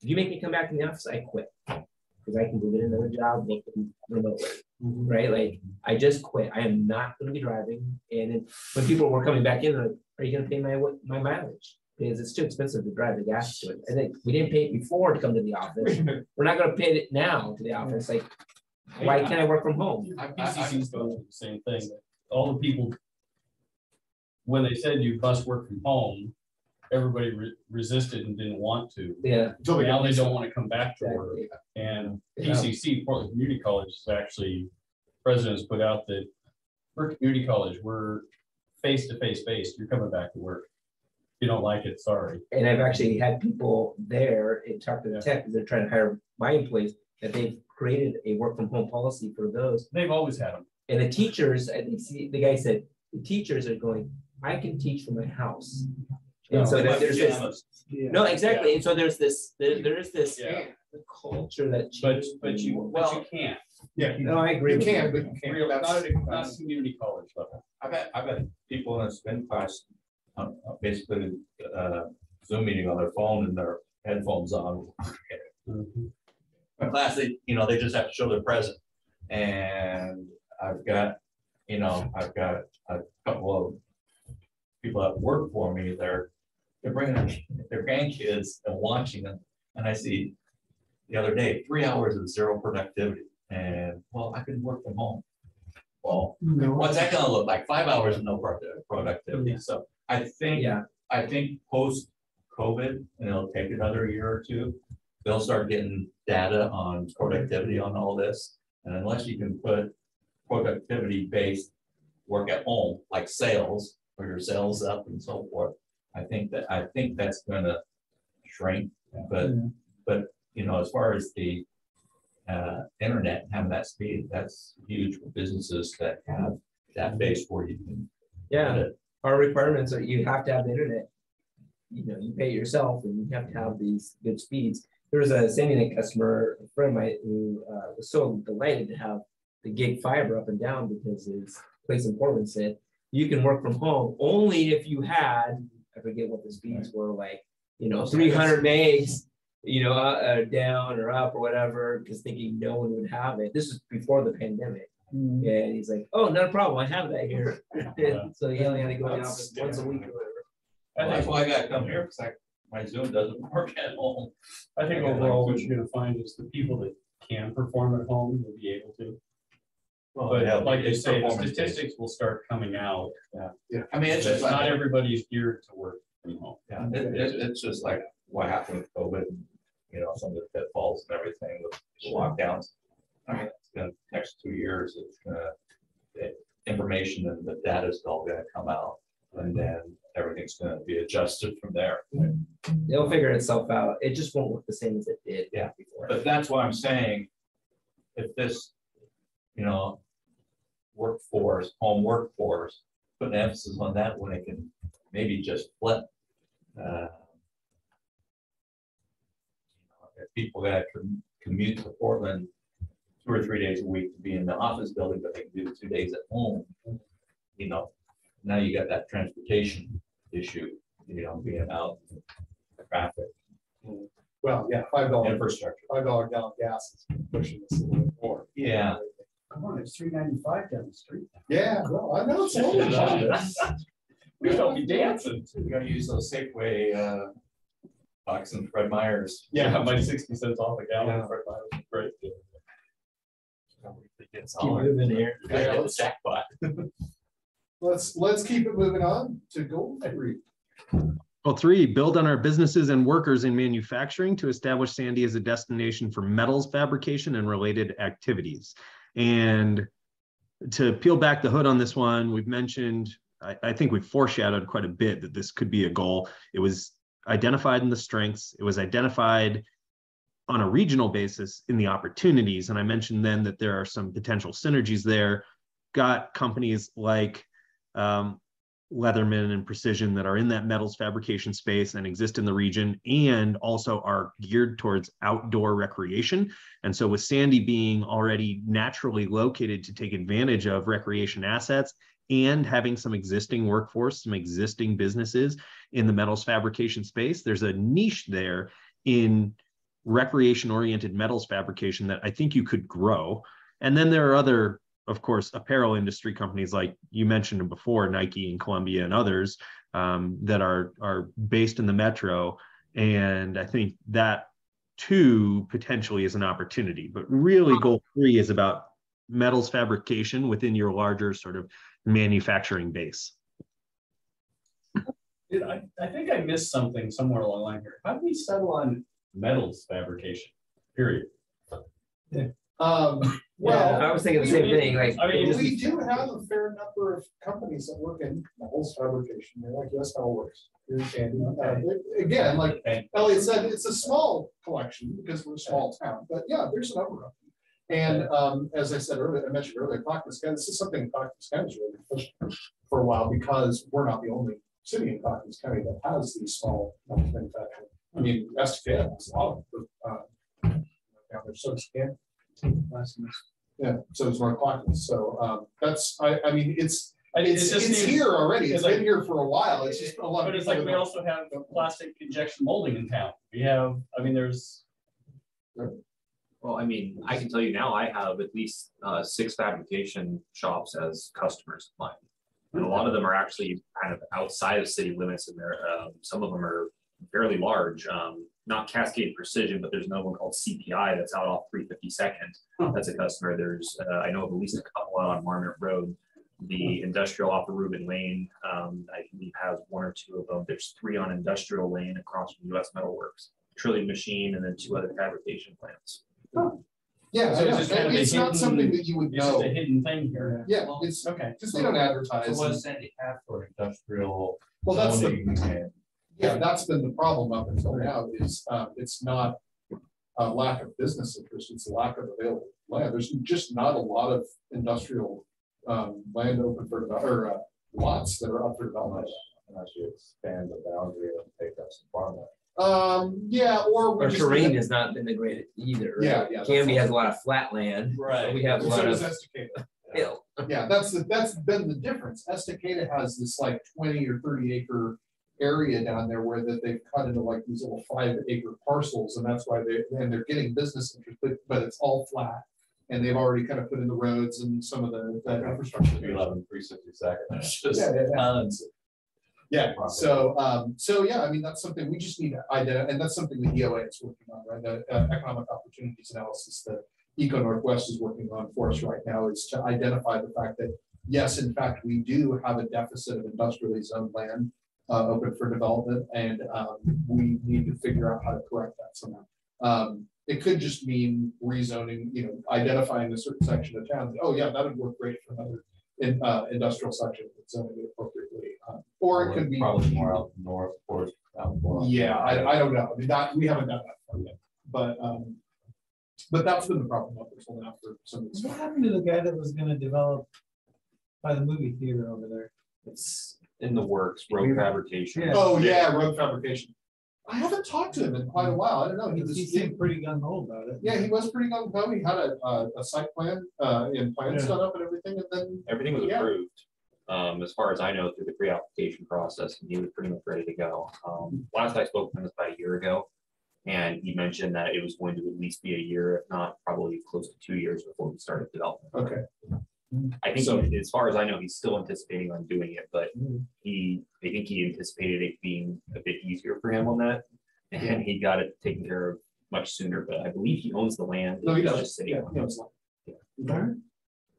if you make me come back in the office, I quit because I can go get another job remotely, mm-hmm. right? Like, I just quit. I am not going to be driving. And then when people were coming back in, like, are you going to pay my my mileage? because it's too expensive to drive the gas to it. I think we didn't pay it before to come to the office. We're not gonna pay it now to the office, like, why can't I work from home?
I- I- PCC's going through the same thing. All the people. When they said you must work from home, everybody re- resisted and didn't want to.
Yeah.
Until
Now
got
they don't want to come back to work.
Exactly.
And
Yeah.
PCC, Portland Community College is actually, presidents put out that we're community college, we're face to face based, you're coming back to work. If you don't like it, sorry.
And I've actually had people there and talked to the tech, because they're trying to hire my employees, that they've created a work from home policy for those.
They've always had them.
And the teachers, I think, see, the guy said, the teachers are going, I can teach from my house. And so that there's this, no, exactly, and so there's this, there, there is this
Yeah.
culture that.
But,
changed.
but you, but you can't.
Yeah.
No, I agree.
You
with
can, but you can't.
Real- Not
That's-
at, a- not at a community college level.
I've had, I've had people in a spin class, uh, uh, basically, uh, Zoom meeting on their phone and their headphones on. A class, they, you know, they just have to show their present. And I've got, you know, I've got a couple of people that work for me, they're, they're bringing their grandkids and watching them. And I see the other day, three hours of zero productivity. And, well, I can work from home. Well, what's that gonna look like? Five hours of no product- productivity. So I think,
Yeah,
I think post COVID, and it'll take another year or two. They'll start getting data on productivity on all this. And unless you can put productivity based work at home, like sales, or your sales up and so forth. I think that, I think that's gonna shrink, but, but, you know, as far as the. Uh, internet and having that speed, that's huge for businesses that have that base where you can.
yeah, our requirements are you have to have the internet. You know, you pay yourself and you have to have these good speeds. There was a Sandy customer, a friend of mine, who uh, was so delighted to have the gig fiber up and down because his place in Portland said, you can work from home only if you had, I forget what the speeds were, like, you know, three hundred megs, you know, uh, uh, down or up or whatever, because thinking no one would have it. This is before the pandemic. And he's like, oh, not a problem, I have that here. So he only had to go to the office once a week or whatever.
And that's why I gotta come here, because my Zoom doesn't work at home.
I think overall, what you're gonna find is the people that can perform at home will be able to.
Yeah,
But like you say, the statistics will start coming out.
I mean, it's
that
just
Not
like,
everybody's geared to work from home.
yeah, it, it, it's just like what happened with COVID, and, you know, some of the pitfalls and everything with the lockdowns. I mean, it's gonna, next two years, it's gonna, the information and the data is all gonna come out. And then everything's gonna be adjusted from there. Mm-hmm.
It'll figure itself out. It just won't look the same as it did.
Yeah.
Before.
But that's why I'm saying, if this, you know, workforce, home workforce, put an emphasis on that when it can maybe just flip. uh, If people that com- commute to Portland two or three days a week to be in the office building, but they can do two days at home. You know, now you got that transportation issue, you know, being out in traffic,
Well, yeah, five dollar,
infrastructure.
five dollar gallon gas is pushing this a little bit more.
Yeah.
Come on, it's three ninety-five down the street.
Yeah, well, I know. it's a little bit.
We don't be dancing.
We're gonna use those Safeway, uh, Fox and Fred Meyer's.
Yeah, my sixty cents off a gallon.
Yeah.
for my- Great.
Keep moving here.
Yeah, it's Jackpot.
Let's, let's keep it moving on to goal three.
Well, three, build on our businesses and workers in manufacturing to establish Sandy as a destination for metals fabrication and related activities. And to peel back the hood on this one, we've mentioned, I, I think we've foreshadowed quite a bit that this could be a goal. It was identified in the strengths, it was identified on a regional basis in the opportunities. And I mentioned then that there are some potential synergies there. Got companies like um, Leatherman and Precision that are in that metals fabrication space and exist in the region and also are geared towards outdoor recreation. And so with Sandy being already naturally located to take advantage of recreation assets and having some existing workforce, some existing businesses in the metals fabrication space, there's a niche there in recreation oriented metals fabrication that I think you could grow. And then there are other of course, apparel industry companies like you mentioned before, Nike and Columbia and others um, that are are based in the metro. And I think that too potentially is an opportunity. But really, goal three is about metals fabrication within your larger sort of manufacturing base.
Did I, I think I missed something somewhere along the line here. How do we settle on metals fabrication? Period.
Um,
Yeah,
well.
I was thinking the same thing, like.
I mean,
We do have a fair number of companies that work in metals fabrication, they're like, yes, how it works. Here's Andy. Uh, Again, like
Okay.
Elliot said, it's a small collection because we're a small town, but yeah, there's a number of them. And um, as I said earlier, I mentioned earlier, Clackamas County, this is something Clackamas County's really pushed for a while because we're not the only city in Clackamas County that has these small manufacturing. I mean, Estacada has a lot of, uh, down there, so it's, yeah. Yeah, so it's North Clackamas, so um, that's, I, I mean, it's,
I- it
it's,
just
it's
seems-
here already, it's
it's like-
been here for a while, it's just a lot of.
But it's like we also have plastic injection molding in town. We have, I mean, there's,
Well, I mean, I can tell you now, I have at least uh six fabrication shops as customers of mine. And a lot of them are actually kind of outside of city limits and they're, um, some of them are fairly large, um, not Cascade Precision, but there's another one called CPI that's out off three fifty second. That's a customer. There's, uh, I know of at least a couple out on Marmot Road. The industrial off of Ruben Lane, um, I believe has one or two of them. There's three on industrial lane across from US Metal Works. Trillium Machine and then two other fabrication plants.
Yeah,
So it's just kind of
it's not
hidden-
something that you would
it's just
know,
a hidden thing here.
yeah, it's,
Okay.
because they don't advertise.
So what
and-
does Sandy have for industrial
Well, that's the,
and
yeah, that's been the problem up until now is, um, it's not a lack of business interest, it's a lack of available land. There's just not a lot of industrial, um, land open for, or, uh, lots that are up for development.
unless you expand the boundary and take up some farmland?
Um, yeah, or. we
Our
just-
terrain has not been the greatest either.
Yeah, yeah, that's
Canby has a lot of flat land.
Right.
We have a lot
does
of
Estacada.
hill.
Yeah, that's, the that's been the difference. Estacada has this like twenty or thirty acre area down there where that they've cut into like these little five acre parcels, and that's why they, and they're getting business interest, but, but it's all flat. And they've already kind of put in the roads and some of the, that infrastructure.
Eleven, three sixty second.
Yeah, yeah, yeah.
Tons.
Yeah, so, um, so yeah, I mean, that's something we just need to identify, and that's something the EOA is working on, right? The uh, economic opportunities analysis that ECONorthwest is working on for us right now is to identify the fact that, yes, in fact, we do have a deficit of industrially zoned land uh, open for development, and, um, we need to figure out how to correct that somehow. Um, it could just mean rezoning, you know, identifying a certain section of town, oh, yeah, that would work great for another in, uh, industrial section, that's zoning it appropriately. um, Or it could be.
Probably more out north towards. down below.
Yeah, I, I don't know. I mean, that, we haven't done that far yet, but, um, but that's been the problem up until now for some of these.
What happened to the guy that was gonna develop by the movie theater over there?
It's in the works, road fabrication.
Yeah.
Oh, yeah, road fabrication. I haven't talked to him in quite a while. I don't know. He
He
was,
he seemed pretty gung ho about it.
yeah, he was pretty gung ho. He had a, a, a site plan, uh, and plans
Yeah.
done up and everything, and then,
Everything was
Yeah.
approved, um, as far as I know, through the pre-application process, and he was pretty much ready to go. Um, last I spoke to him was about a year ago. And he mentioned that it was going to at least be a year, if not probably close to two years before we started development.
okay.
I think,
So-
he- as far as I know, he's still anticipating on doing it, but
Mm.
he, I think he anticipated it being a bit easier for him on that. And he got it taken care of much sooner, but I believe he owns the land.
No, he does.
just sitting
Yeah,
on
he
it.
knows that.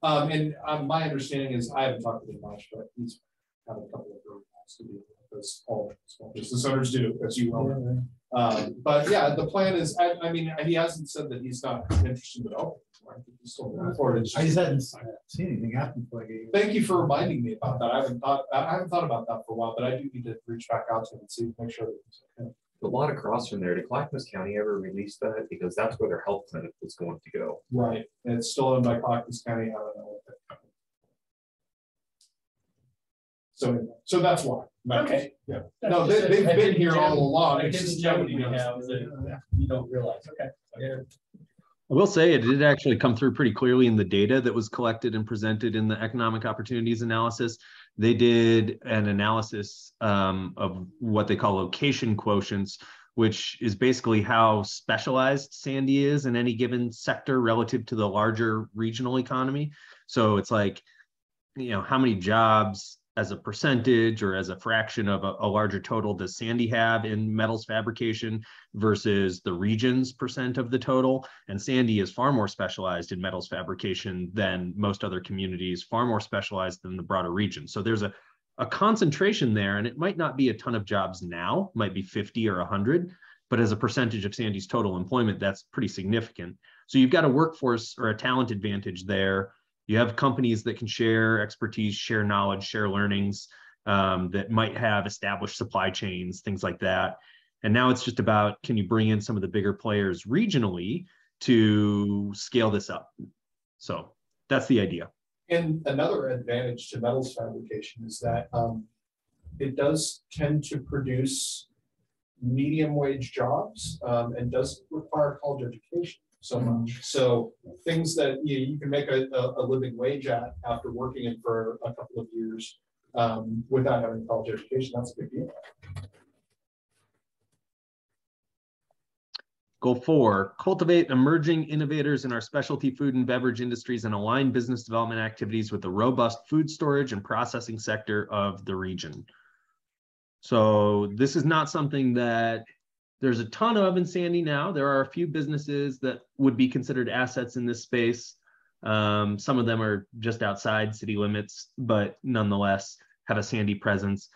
Um, and, um, my understanding is, I haven't talked to him much, but he's had a couple of road calls to do, as all small business owners do, as you well know. Um, but yeah, the plan is, I, I mean, he hasn't said that he's not interested in developing. Right? He's still moving forward. It's
I just
just-
hadn't seen anything happen for like a year.
Thank you for reminding me about that. I haven't thought, I haven't thought about that for a while, but I do need to reach back out to him and see, make sure that he's okay.
The lot across from there, did Clackamas County ever release that? Because that's where their health clinic was going to go.
Right, and it's still owned by Clackamas County, I don't know. what that- So, so that's why.
Okay.
Yeah, no, they, they've been here all along. It's just
know
nobody
we have that you don't realize, okay.
I will say it did actually come through pretty clearly in the data that was collected and presented in the economic opportunities analysis. They did an analysis um, of what they call location quotients, which is basically how specialized Sandy is in any given sector relative to the larger regional economy. So it's like, you know, how many jobs as a percentage or as a fraction of a, a larger total does Sandy have in metals fabrication versus the region's percent of the total? And Sandy is far more specialized in metals fabrication than most other communities, far more specialized than the broader region. So there's a, a concentration there, and it might not be a ton of jobs now, might be 50 or 100, but as a percentage of Sandy's total employment, that's pretty significant. So you've got a workforce or a talent advantage there you have companies that can share expertise, share knowledge, share learnings um, that might have established supply chains, things like that. And now it's just about can you bring in some of the bigger players regionally to scale this up? So that's the idea.
And another advantage to metals fabrication is that um, it does tend to produce medium wage jobs um, and does require college education so much. So things that you, you can make a, a, living wage at after working it for a couple of years um, without having college education, that's a big deal.
Goal four, cultivate emerging innovators in our specialty food and beverage industries and align business development activities with the robust food storage and processing sector of the region. So this is not something that there's a ton of in Sandy now. There are a few businesses that would be considered assets in this space. Um, some of them are just outside city limits, but nonetheless have a Sandy presence.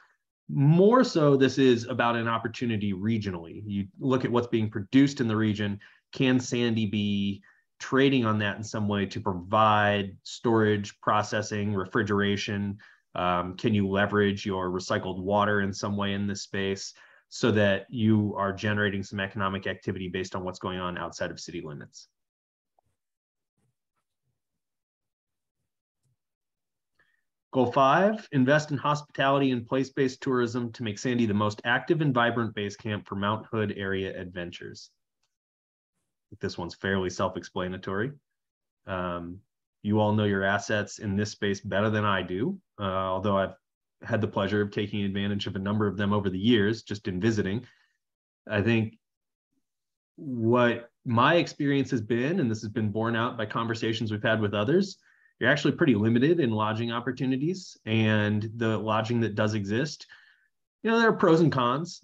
More so, this is about an opportunity regionally. You look at what's being produced in the region. Can Sandy be trading on that in some way to provide storage, processing, refrigeration? Um, can you leverage your recycled water in some way in this space? So that you are generating some economic activity based on what's going on outside of city limits. Goal five, invest in hospitality and place-based tourism to make Sandy the most active and vibrant base camp for Mount Hood area adventures. This one's fairly self-explanatory. Um, you all know your assets in this space better than I do, uh, although I've had the pleasure of taking advantage of a number of them over the years, just in visiting. I think what my experience has been, and this has been borne out by conversations we've had with others, you're actually pretty limited in lodging opportunities and the lodging that does exist. You know, there are pros and cons.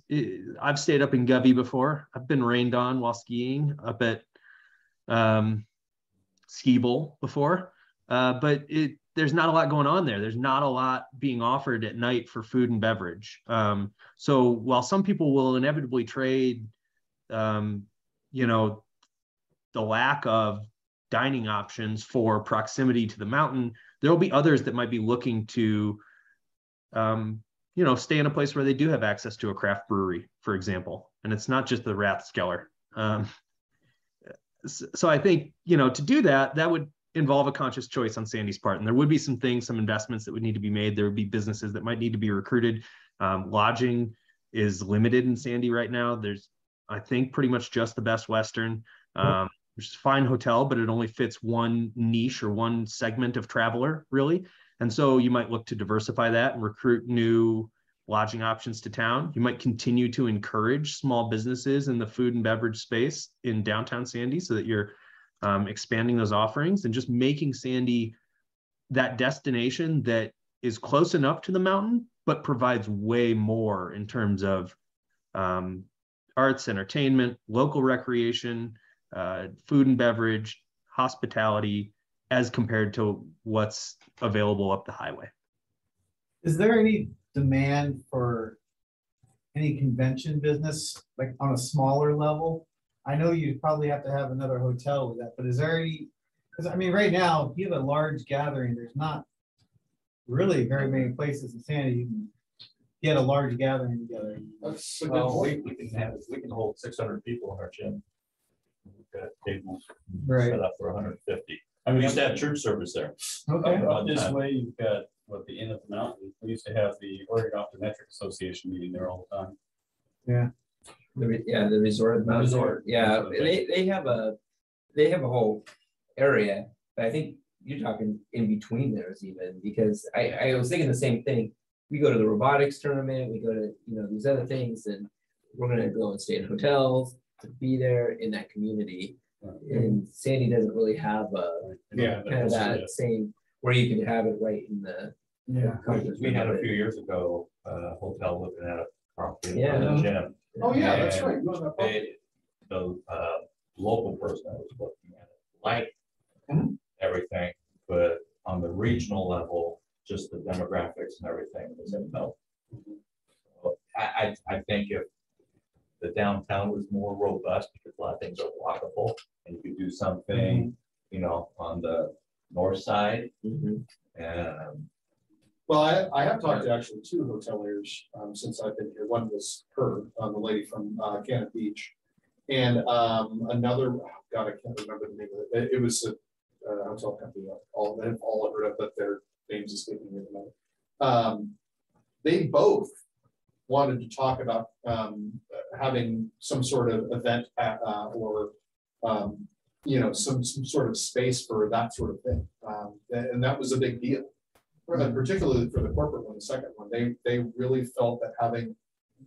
I've stayed up in Govey before. I've been rained on while skiing up at um, Ski Bowl before, uh, but it there's not a lot going on there. There's not a lot being offered at night for food and beverage. Um, so while some people will inevitably trade, um, you know, the lack of dining options for proximity to the mountain, there will be others that might be looking to, um, you know, stay in a place where they do have access to a craft brewery, for example. And it's not just the Rathskeller. Um, so I think, you know, to do that, that would involve a conscious choice on Sandy's part. And there would be some things, some investments that would need to be made. There would be businesses that might need to be recruited. Um, lodging is limited in Sandy right now. There's, I think, pretty much just the Best Western, um, which is a fine hotel, but it only fits one niche or one segment of traveler, really. And so you might look to diversify that and recruit new lodging options to town. You might continue to encourage small businesses in the food and beverage space in downtown Sandy so that you're um, expanding those offerings and just making Sandy that destination that is close enough to the mountain, but provides way more in terms of um, arts, entertainment, local recreation, uh, food and beverage, hospitality, as compared to what's available up the highway.
Is there any demand for any convention business, like on a smaller level? I know you'd probably have to have another hotel with that, but is there any, because I mean, right now, if you have a large gathering, there's not really very many places in Sandy you can get a large gathering together.
That's a good
Well, we,
point.
we can have, we can hold six hundred people in our gym. We've got tables
Right,
set up for hundred and fifty. I mean, we used to have church service there.
okay.
Out this way, you've got, what, the end of the Mountain, we used to have the Oregon Optometric Association meeting there all the time.
The re- yeah, the resort. mountain
resort.
Yeah,
what
they, they have a, they have a whole area, but I think you're talking in between theirs even, because I, I was thinking the same thing. We go to the robotics tournament, we go to, you know, these other things, and we're gonna go and stay in hotels to be there in that community. And Sandy doesn't really have a,
Yeah.
kind of that same, where you can have it right in the.
Yeah.
We had a few years ago, a hotel looking at a property
Yeah.
in the gym.
Oh, yeah, that's right. you that.
They, the, uh, local person that was looking at it, liked
Mhm.
everything, but on the regional level, just the demographics and everything was in no. So I, I, I think if the downtown was more robust, because a lot of things are walkable, and you could do something, you know, on the north side,
Mhm.
and
Well, I, I have talked to actually two hoteliers, um, since I've been here. One was her, uh, the lady from, uh, Cannon Beach. And, um, another, oh, God, I can't remember the name of it. It, it was a, uh, hotel company, all, they've all heard of, but their names escaping me at the. Um, they both wanted to talk about, um, having some sort of event, uh, uh, or, um, you know, some, some sort of space for that sort of thing. Um, and that was a big deal. Uh, Particularly for the corporate one, the second one, they, they really felt that having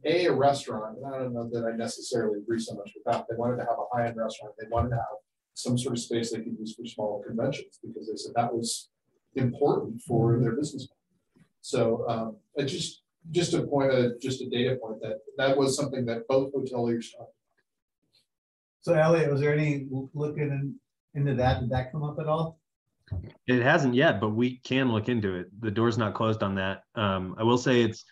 a, a restaurant, and I don't know that I necessarily agree so much with that. They wanted to have a high-end restaurant. They wanted to have some sort of space they could use for smaller conventions, because they said that was important for their business. So, um, it just, just a point, uh, just a data point that, that was something that both hoteliers talked
So Elliot, was there any looking in- into that? Did that come up at all?
It hasn't yet, but we can look into it. The door's not closed on that. Um, I will say it's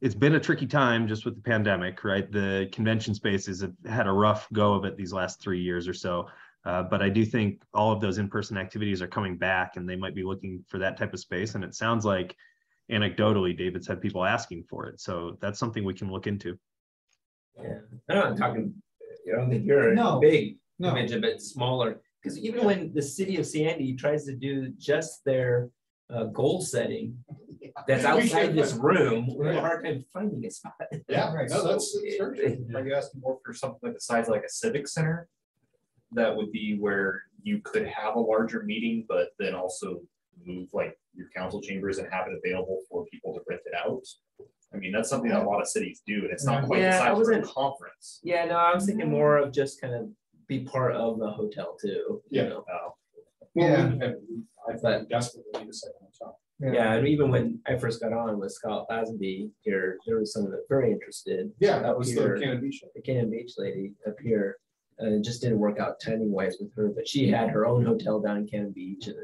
it's been a tricky time just with the pandemic, right? The convention spaces have had a rough go of it these last three years or so. Uh, but I do think all of those in-person activities are coming back, and they might be looking for that type of space. And it sounds like, anecdotally, David's had people asking for it. So that's something we can look into.
Yeah, I'm not talking, I don't think you're
No.
a big
No.
convention, but smaller. Because even when the city of Sandy tries to do just their uh, goal setting, that's outside this room, we're having a hard time finding a spot.
Yeah,
Right.
no, that's, that's very true.
Are you asking more for something like the size like a civic center? That would be where you could have a larger meeting, but then also move like your council chambers and have it available for people to rent it out. I mean, that's something that a lot of cities do, and it's not quite the
Yeah, I
size of a conference.
Yeah, no, I was thinking more of just kind of be part of the hotel too. you
Yeah.
know?
Uh,
Well,
Yeah.
we- and I think desperately need a second hotel.
Yeah, and even when I first got on with Scott Lazenby here, there was someone that very interested.
Yeah, that
up
was the
here.
Cannon Beach.
the Cannon Beach lady up here. And it just didn't work out timing wise with her, but she had her own hotel down in Cannon Beach and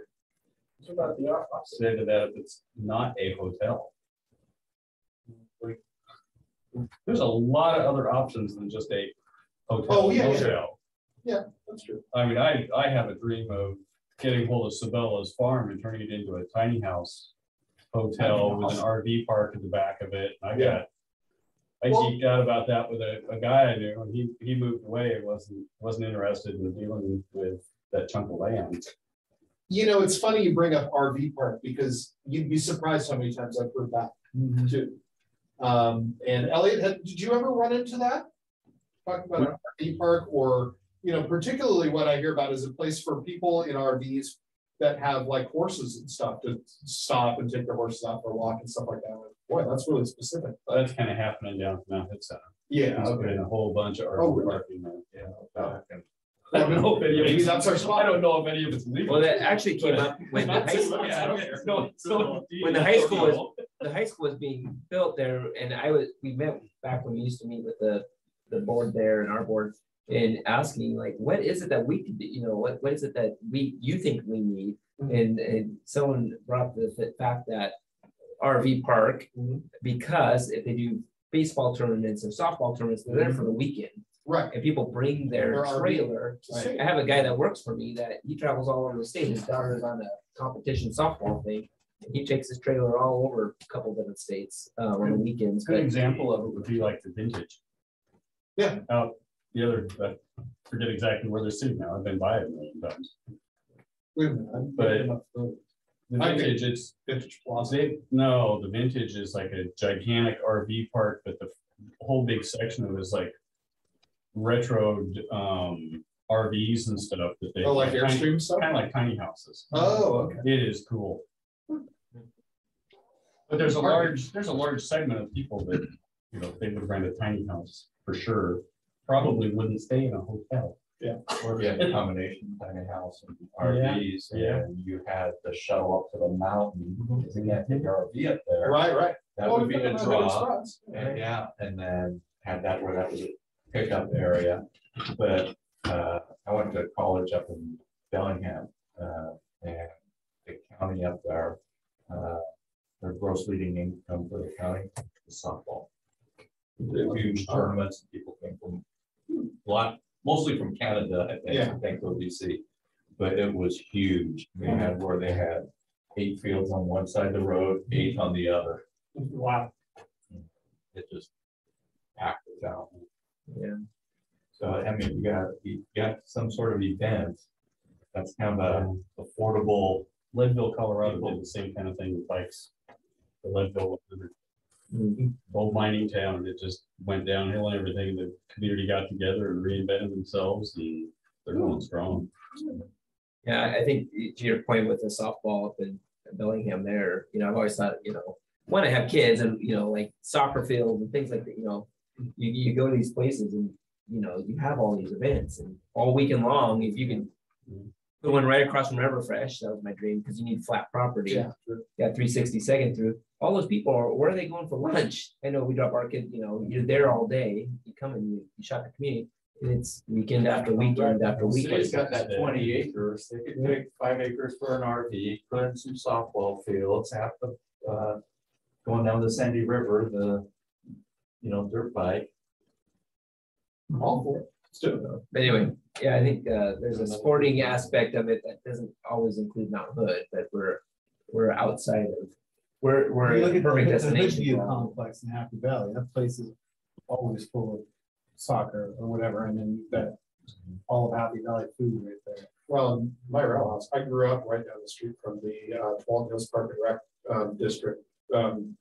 What about the opposite?
Say to that if it's not a hotel. There's a lot of other options than just a hotel.
Oh, yeah, yeah. That's true.
I mean, I, I have a dream of getting hold of Sabella's farm and turning it into a tiny house hotel with an RV park in the back of it. I
Yeah.
got, I
Well-
geeked out about that with a, a guy I knew, and he, he moved away, and wasn't, wasn't interested in dealing with that chunk of land.
You know, it's funny you bring up RV park because you'd be surprised how many times I've heard that too. Um, and Elliot, had, did you ever run into that? Talk about an RV park or, you know, particularly what I hear about is a place for people in RVs that have like horses and stuff to stop and take their horses out for a walk and stuff like that. Like, Boy, that's really specific. but
That's kind of happening down at Mount Hood Center.
yeah,
There's
okay.
been a whole bunch of
Oh,
RV
really?
parking there, yeah.
Uh,
I don't know if any of
Maybe
it's,
that's our spot.
I don't know if any of it's legal.
well, that actually came up when the high school, when the high school was, the high school was being built there and I was, we met back when we used to meet with the, the board there and our board and asking like, what is it that we could, you know, what, what is it that we, you think we need? And, and someone brought the fact that RV park, because if they do baseball tournaments and softball tournaments, they're there for the weekend.
Right.
And people bring their trailer. I have a guy that works for me that he travels all over the state. His daughter's on a competition softball thing. He takes his trailer all over a couple different states uh, on the weekends.
Good
But
example of it would be like the vintage.
Yeah.
The other, I forget exactly where they're sitting now. I've been by it a million times.
Wait a minute, I'm
But-
the
The
I think-
vintage, it's,
Vintage Plaza.
they, no, the vintage is like a gigantic RV park, but the whole big section of it is like retro, um, RVs and stuff that they.
Oh, like Airstream stuff?
Kind of like tiny houses.
Oh, okay.
It is cool. But there's a large, there's a large segment of people that, you know, they would rent a tiny house for sure, probably wouldn't stay in a hotel. Yeah.
Or you had a combination tiny house and RVs,
Yeah.
and you had the shuttle up to the mountain, because you can't take your RV up there.
Right, right.
That
Well,
would be
depending
the
on it's
draw.
from.
And yeah, and then had that where that was a pickup area. But uh, I went to college up in Bellingham, uh, and the county up there, uh, their gross leading income for the county is softball. The Huge tournaments, people came from a lot, mostly from Canada, I think,
Yeah.
I think. But it was huge. They had where they had eight fields on one side of the road, eight on the other
Wow.
it just packed it out.
Yeah.
So, I mean, you got, you got some sort of event, that's kind of affordable,
Leadville, Colorado did the same kind of thing with bikes. The Leadville.
Mm-hmm.
old mining town, it just went downhill and everything. The community got together and reinvented themselves and they're mm. going strong.
Yeah, I think to your point with the softball up in Bellingham there, you know, I've always thought, you know, when I have kids and, you know, like soccer fields and things like that, you know, you, you go to these places and, you know, you have all these events and all weekend long, if you can put one right across from Riverfresh, that was my dream, because you need flat property.
Yeah.
got three sixty second through. All those people are, where are they going for lunch? I know we drop our kid, you know, you're there all day, you come and you, you shop the community. and It's weekend after weekend after weekend.
city's got that twenty acres, they could take five acres for an RV, put in some softball fields, have the, uh, going down the Sandy River, the, you know, dirt bike.
All for it. Let's do it though.
But anyway, yeah, I think uh, there's a sporting aspect of it that doesn't always include Mount Hood, but we're, we're outside of, we're, we're
You
a
look at the
perfect
the
destination.
Hoodview
for all.
complex in Happy Valley, that place is always full of soccer or whatever, and then you've got all of Happy Valley food right there.
Well, my real house, I grew up right down the street from the uh, Tualatin Hills Park and Rec um, District. um,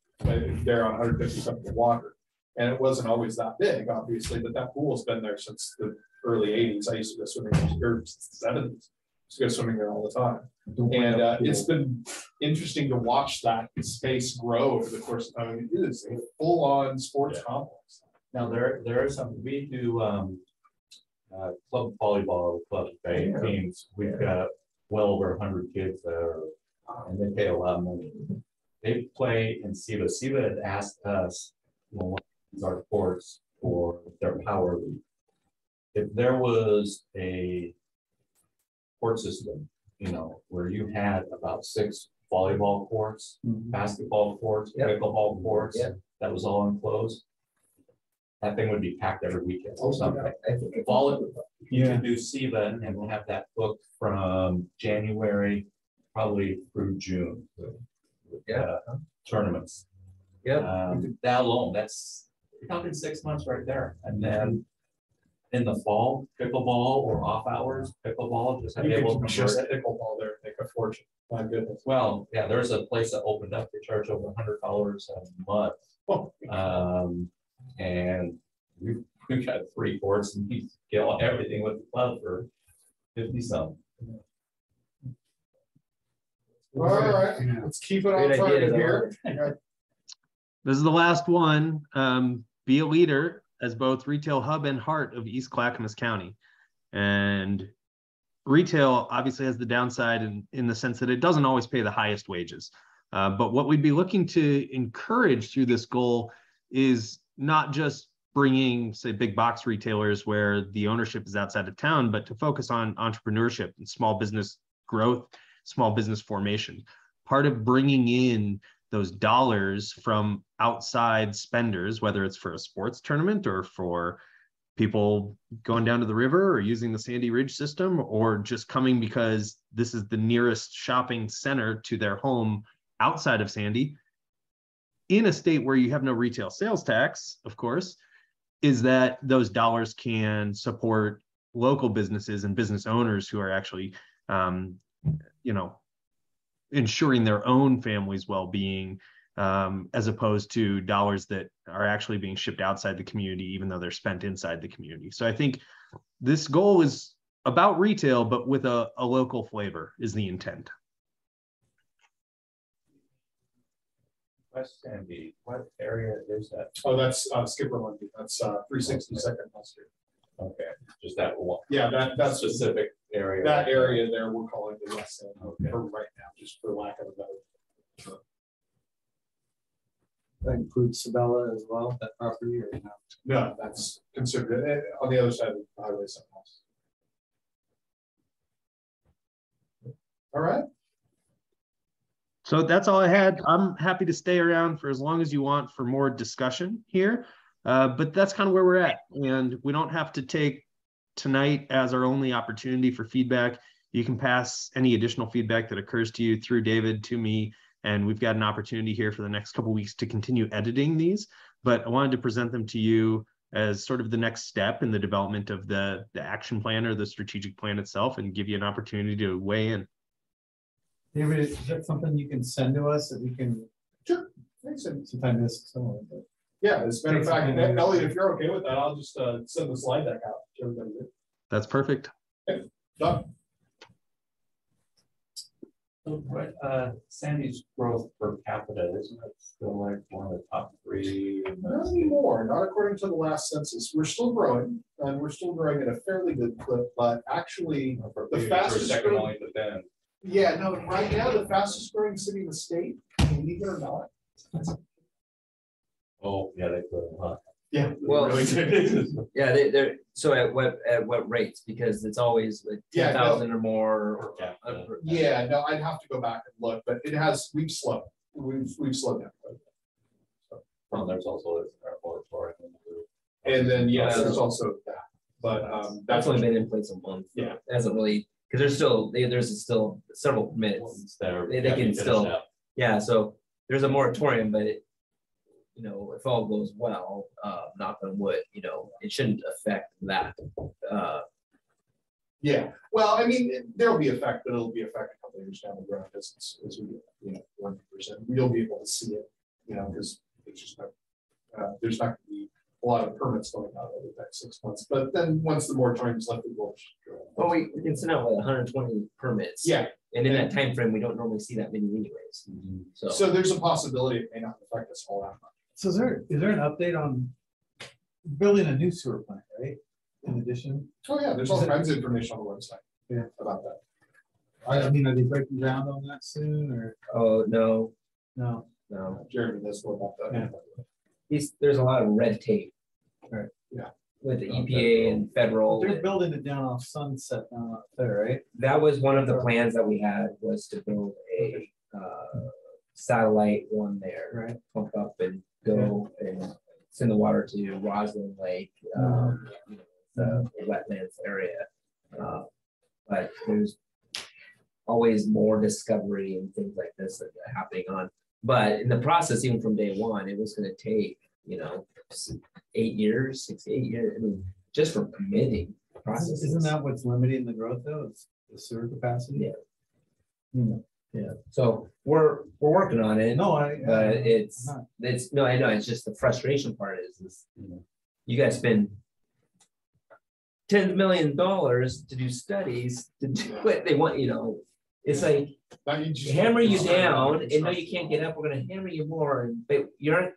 There on hundred fifty something water. And it wasn't always that big, obviously, but that pool's been there since the early eighties. I used to go swimming, or seventies. Used to go swimming there all the time. And uh, it's been interesting to watch that space grow over the course of time. It is a full-on sports complex.
Now, there, there are some, we do, um, uh, club volleyball, club bay
Yeah.
teams, we've got well over a hundred kids there, and they pay a lot of money. They play in CEVA, CEVA had asked us, you know, what is our courts for their power league. If there was a court system, you know, where you had about six volleyball courts, basketball courts,
Yeah.
pickleball courts,
Yeah.
that was all enclosed. That thing would be packed every weekend or something.
I think
Volley, you can do CEVA and we'll have that booked from January, probably through June.
Yeah.
Uh, Tournaments.
Yeah,
Um, that alone, that's, you're talking six months right there. And then in the fall, pickleball or off hours, pickleball, just.
You
able to
just
convert it.
pickleball there, and make a fortune. My goodness.
Well, yeah, there's a place that opened up, they charge over hundred dollars a month.
Oh,
Um, and we've, we've got three courts and we get all- everything with the club for fifty some.
All right, let's keep it on
Great idea,
target here.
This is the last one. Um, be a leader as both retail hub and heart of East Clackamas County. And retail obviously has the downside in, in the sense that it doesn't always pay the highest wages. Uh, but what we'd be looking to encourage through this goal is not just bringing, say, big box retailers where the ownership is outside of town, but to focus on entrepreneurship and small business growth, small business formation. Part of bringing in those dollars from outside spenders, whether it's for a sports tournament or for people going down to the river or using the Sandy Ridge system or just coming because this is the nearest shopping center to their home outside of Sandy in a state where you have no retail sales tax, of course, is that those dollars can support local businesses and business owners who are actually, um, you know, ensuring their own family's well-being um, as opposed to dollars that are actually being shipped outside the community, even though they're spent inside the community. So I think this goal is about retail, but with a, a local flavor is the intent.
West Sandy, what area is that?
Oh, that's uh, Skipper Lundy. That's uh, three sixty second West Street.
Okay, just that one,
Yeah, that,
that
that's,
specific area.
that area there, we're calling the west end
Okay.
for right now, just for lack of a better.
That includes Sabella as well, that property or not?
No, that's considered, eh, on the other side of the highway somehow. All right,
So that's all I had. I'm happy to stay around for as long as you want for more discussion here. Uh, but that's kind of where we're at. And we don't have to take tonight as our only opportunity for feedback. You can pass any additional feedback that occurs to you through David to me. And we've got an opportunity here for the next couple weeks to continue editing these. But I wanted to present them to you as sort of the next step in the development of the, the action plan or the strategic plan itself and give you an opportunity to weigh in.
David, is that something you can send to us that we can
sure. Thanks, and-
sometime this summer? but-
Yeah, as a matter of fact,
man.
Elliot, if you're okay with that, I'll just uh, send the slide deck out to everybody.
That's perfect.
Done.
So, what uh, Sandy's growth per capita, isn't it still like one of the top three? in the
Not anymore, not according to the last census. We're still growing, and we're still growing at a fairly good clip, but actually,
For
The fastest
Second
growing-
only to Bend.
yeah, no, right now, the fastest growing city in the state, believe it or not.
Oh, yeah, they put a lot.
Yeah.
Well-
Really.
Yeah, they, they're, so at what, at what rates? Because it's always like
Yeah,
ten
no.
or more.
Per capita.
uh,
Yeah, no, I'd have to go back and look, but it has, we've slowed, we've, we've slowed down. quite a.
Well, there's also this airport for it.
And then, yes,
Yeah.
there's also that, but, um,
That's
that's
only been in place a month.
Yeah.
It Hasn't really, because there's still, they- there's still several minutes
Ones that
They- they
that
can still- Yeah, so there's a moratorium, but it, you know, if all goes well, uh, knock on wood, you know, it shouldn't affect that. Uh,
Yeah, well, I mean, there'll be effect, but it'll be effect a couple of years down the road as, it's- as we, you know, one percent, we'll be able to see it, you know, because it's just not. Uh, there's not gonna be a lot of permits going out over the next six months, but then once the moratorium is lifted, we'll.
well, we, we can send out like hundred and twenty permits.
Yeah,
And in that time frame, we don't normally see that many anyways, so.
so there's a possibility it may not affect us all that much.
So is there, is there an update on building a new sewer plant, right? In addition,
Oh, yeah, there's all
Is it-
kinds of information on the website.
Yeah.
About that.
I, I mean, are they breaking ground on that soon or
Oh, no,
no?
no,
Jeremy knows more about
Yeah.
that.
these, there's a lot of red tape.
Right,
yeah.
With the
Okay.
EPA and federal.
They're building it down off Sunset down up there, right?
that was one of the plans that we had was to build a uh, satellite one there.
Right.
Pump up and go and send the water to Roslyn Lake, um, you know, the wetlands area. Uh, But there's always more discovery and things like this that are happening on. But in the process, even from day one, it was gonna take, you know, eight years, six, eight years, I mean, just from permitting processes.
Isn't that what's limiting the growth though? Is the sewer capacity?
Yeah.
Hmm.
Yeah, so we're, we're working on it.
No, I.
But it's,
not-
it's, no, I know, it's just the frustration part is, is
Mhm.
you guys spend ten million dollars to do studies, to do what they want, you know, it's like
you
hammer you down and no, you can't get up, we're gonna hammer you more, and but you're,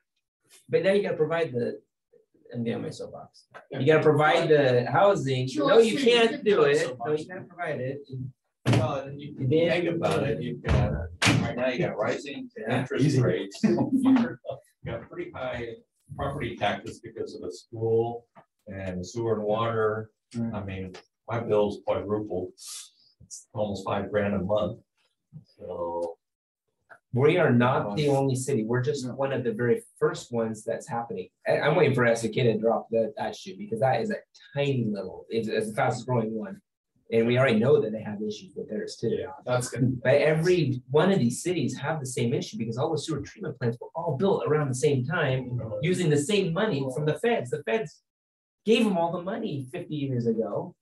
but now you gotta provide the, I'm down my soapbox. You gotta provide the housing, no, you can't do
do it
it, no, you gotta provide it. and-
Well, and you
can
think about it, you've got, right now you got rising interest
easy.
rates. You got pretty high property taxes because of the school and sewer and water.
Right.
I mean, my bill's quadrupled. It's almost five grand a month. So,
We are not the only city. We're just one of the very first ones that's happening. I, am waiting for SK to drop that, that shoe because that is a tiny little, it's, it's the fastest growing one. And we already know that they have issues with theirs too.
Yeah, that's good.
But every one of these cities have the same issue because all the sewer treatment plants were all built around the same time using the same money from the feds. The feds gave them all the money fifty years ago.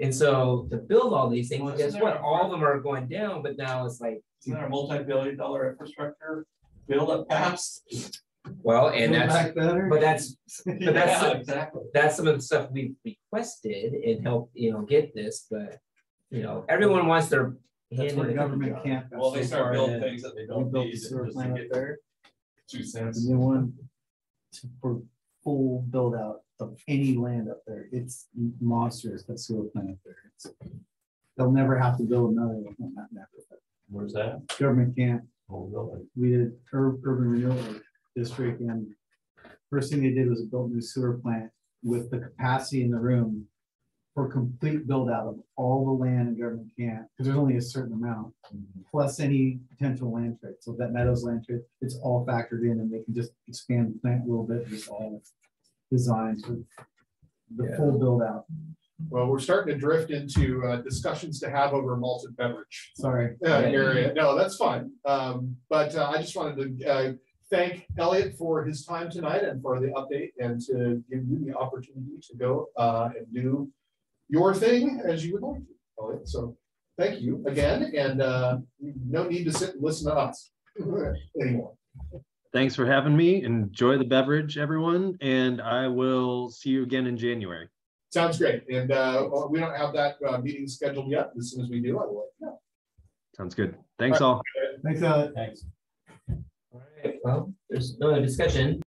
And so to build all these things,
Well,
guess what? All of them are going down, but now it's like,
isn't there a multi-billion dollar infrastructure bill that passed?
Well, and
Build
that's,
back better?
but that's But that's-
Yeah, Exactly.
that's some of the stuff we've requested and help, you know, get this, but, you know, everyone wants their.
That's where
in the
government can't.
Well, they start building
ahead.
things that they don't
built
need
the
just
sewer
to
plant up
get
there.
two
The
cents.
new one to- for full build out of any land up there. It's monstrous, that sewer plant up there. It's- They'll never have to build another one, not never,
Where's that?
government can't.
Whole building.
We did ur- urban renewal district and first thing they did was build a new sewer plant with the capacity in the room for complete build out of all the land in government can't, because there's only a certain amount, plus any potential land trade. So that Meadows land trade, it's all factored in and they can just expand the plant a little bit, it's all designed for the full build out.
Well, we're starting to drift into uh, discussions to have over malted beverage.
Sorry.
uh, area. No, that's fine. Um, but uh, I just wanted to uh, thank Elliot for his time tonight and for the update and to give you the opportunity to go uh, and do your thing as you would like to, Elliot. So thank you again, and uh, no need to sit and listen to us anymore.
Thanks for having me. Enjoy the beverage, everyone, and I will see you again in January.
Sounds great. And uh, we don't have that uh, meeting scheduled yet. As soon as we do, I will. let you know.
Sounds good. Thanks all.
Thanks, uh,
Thanks.
All right, well, there's no discussion.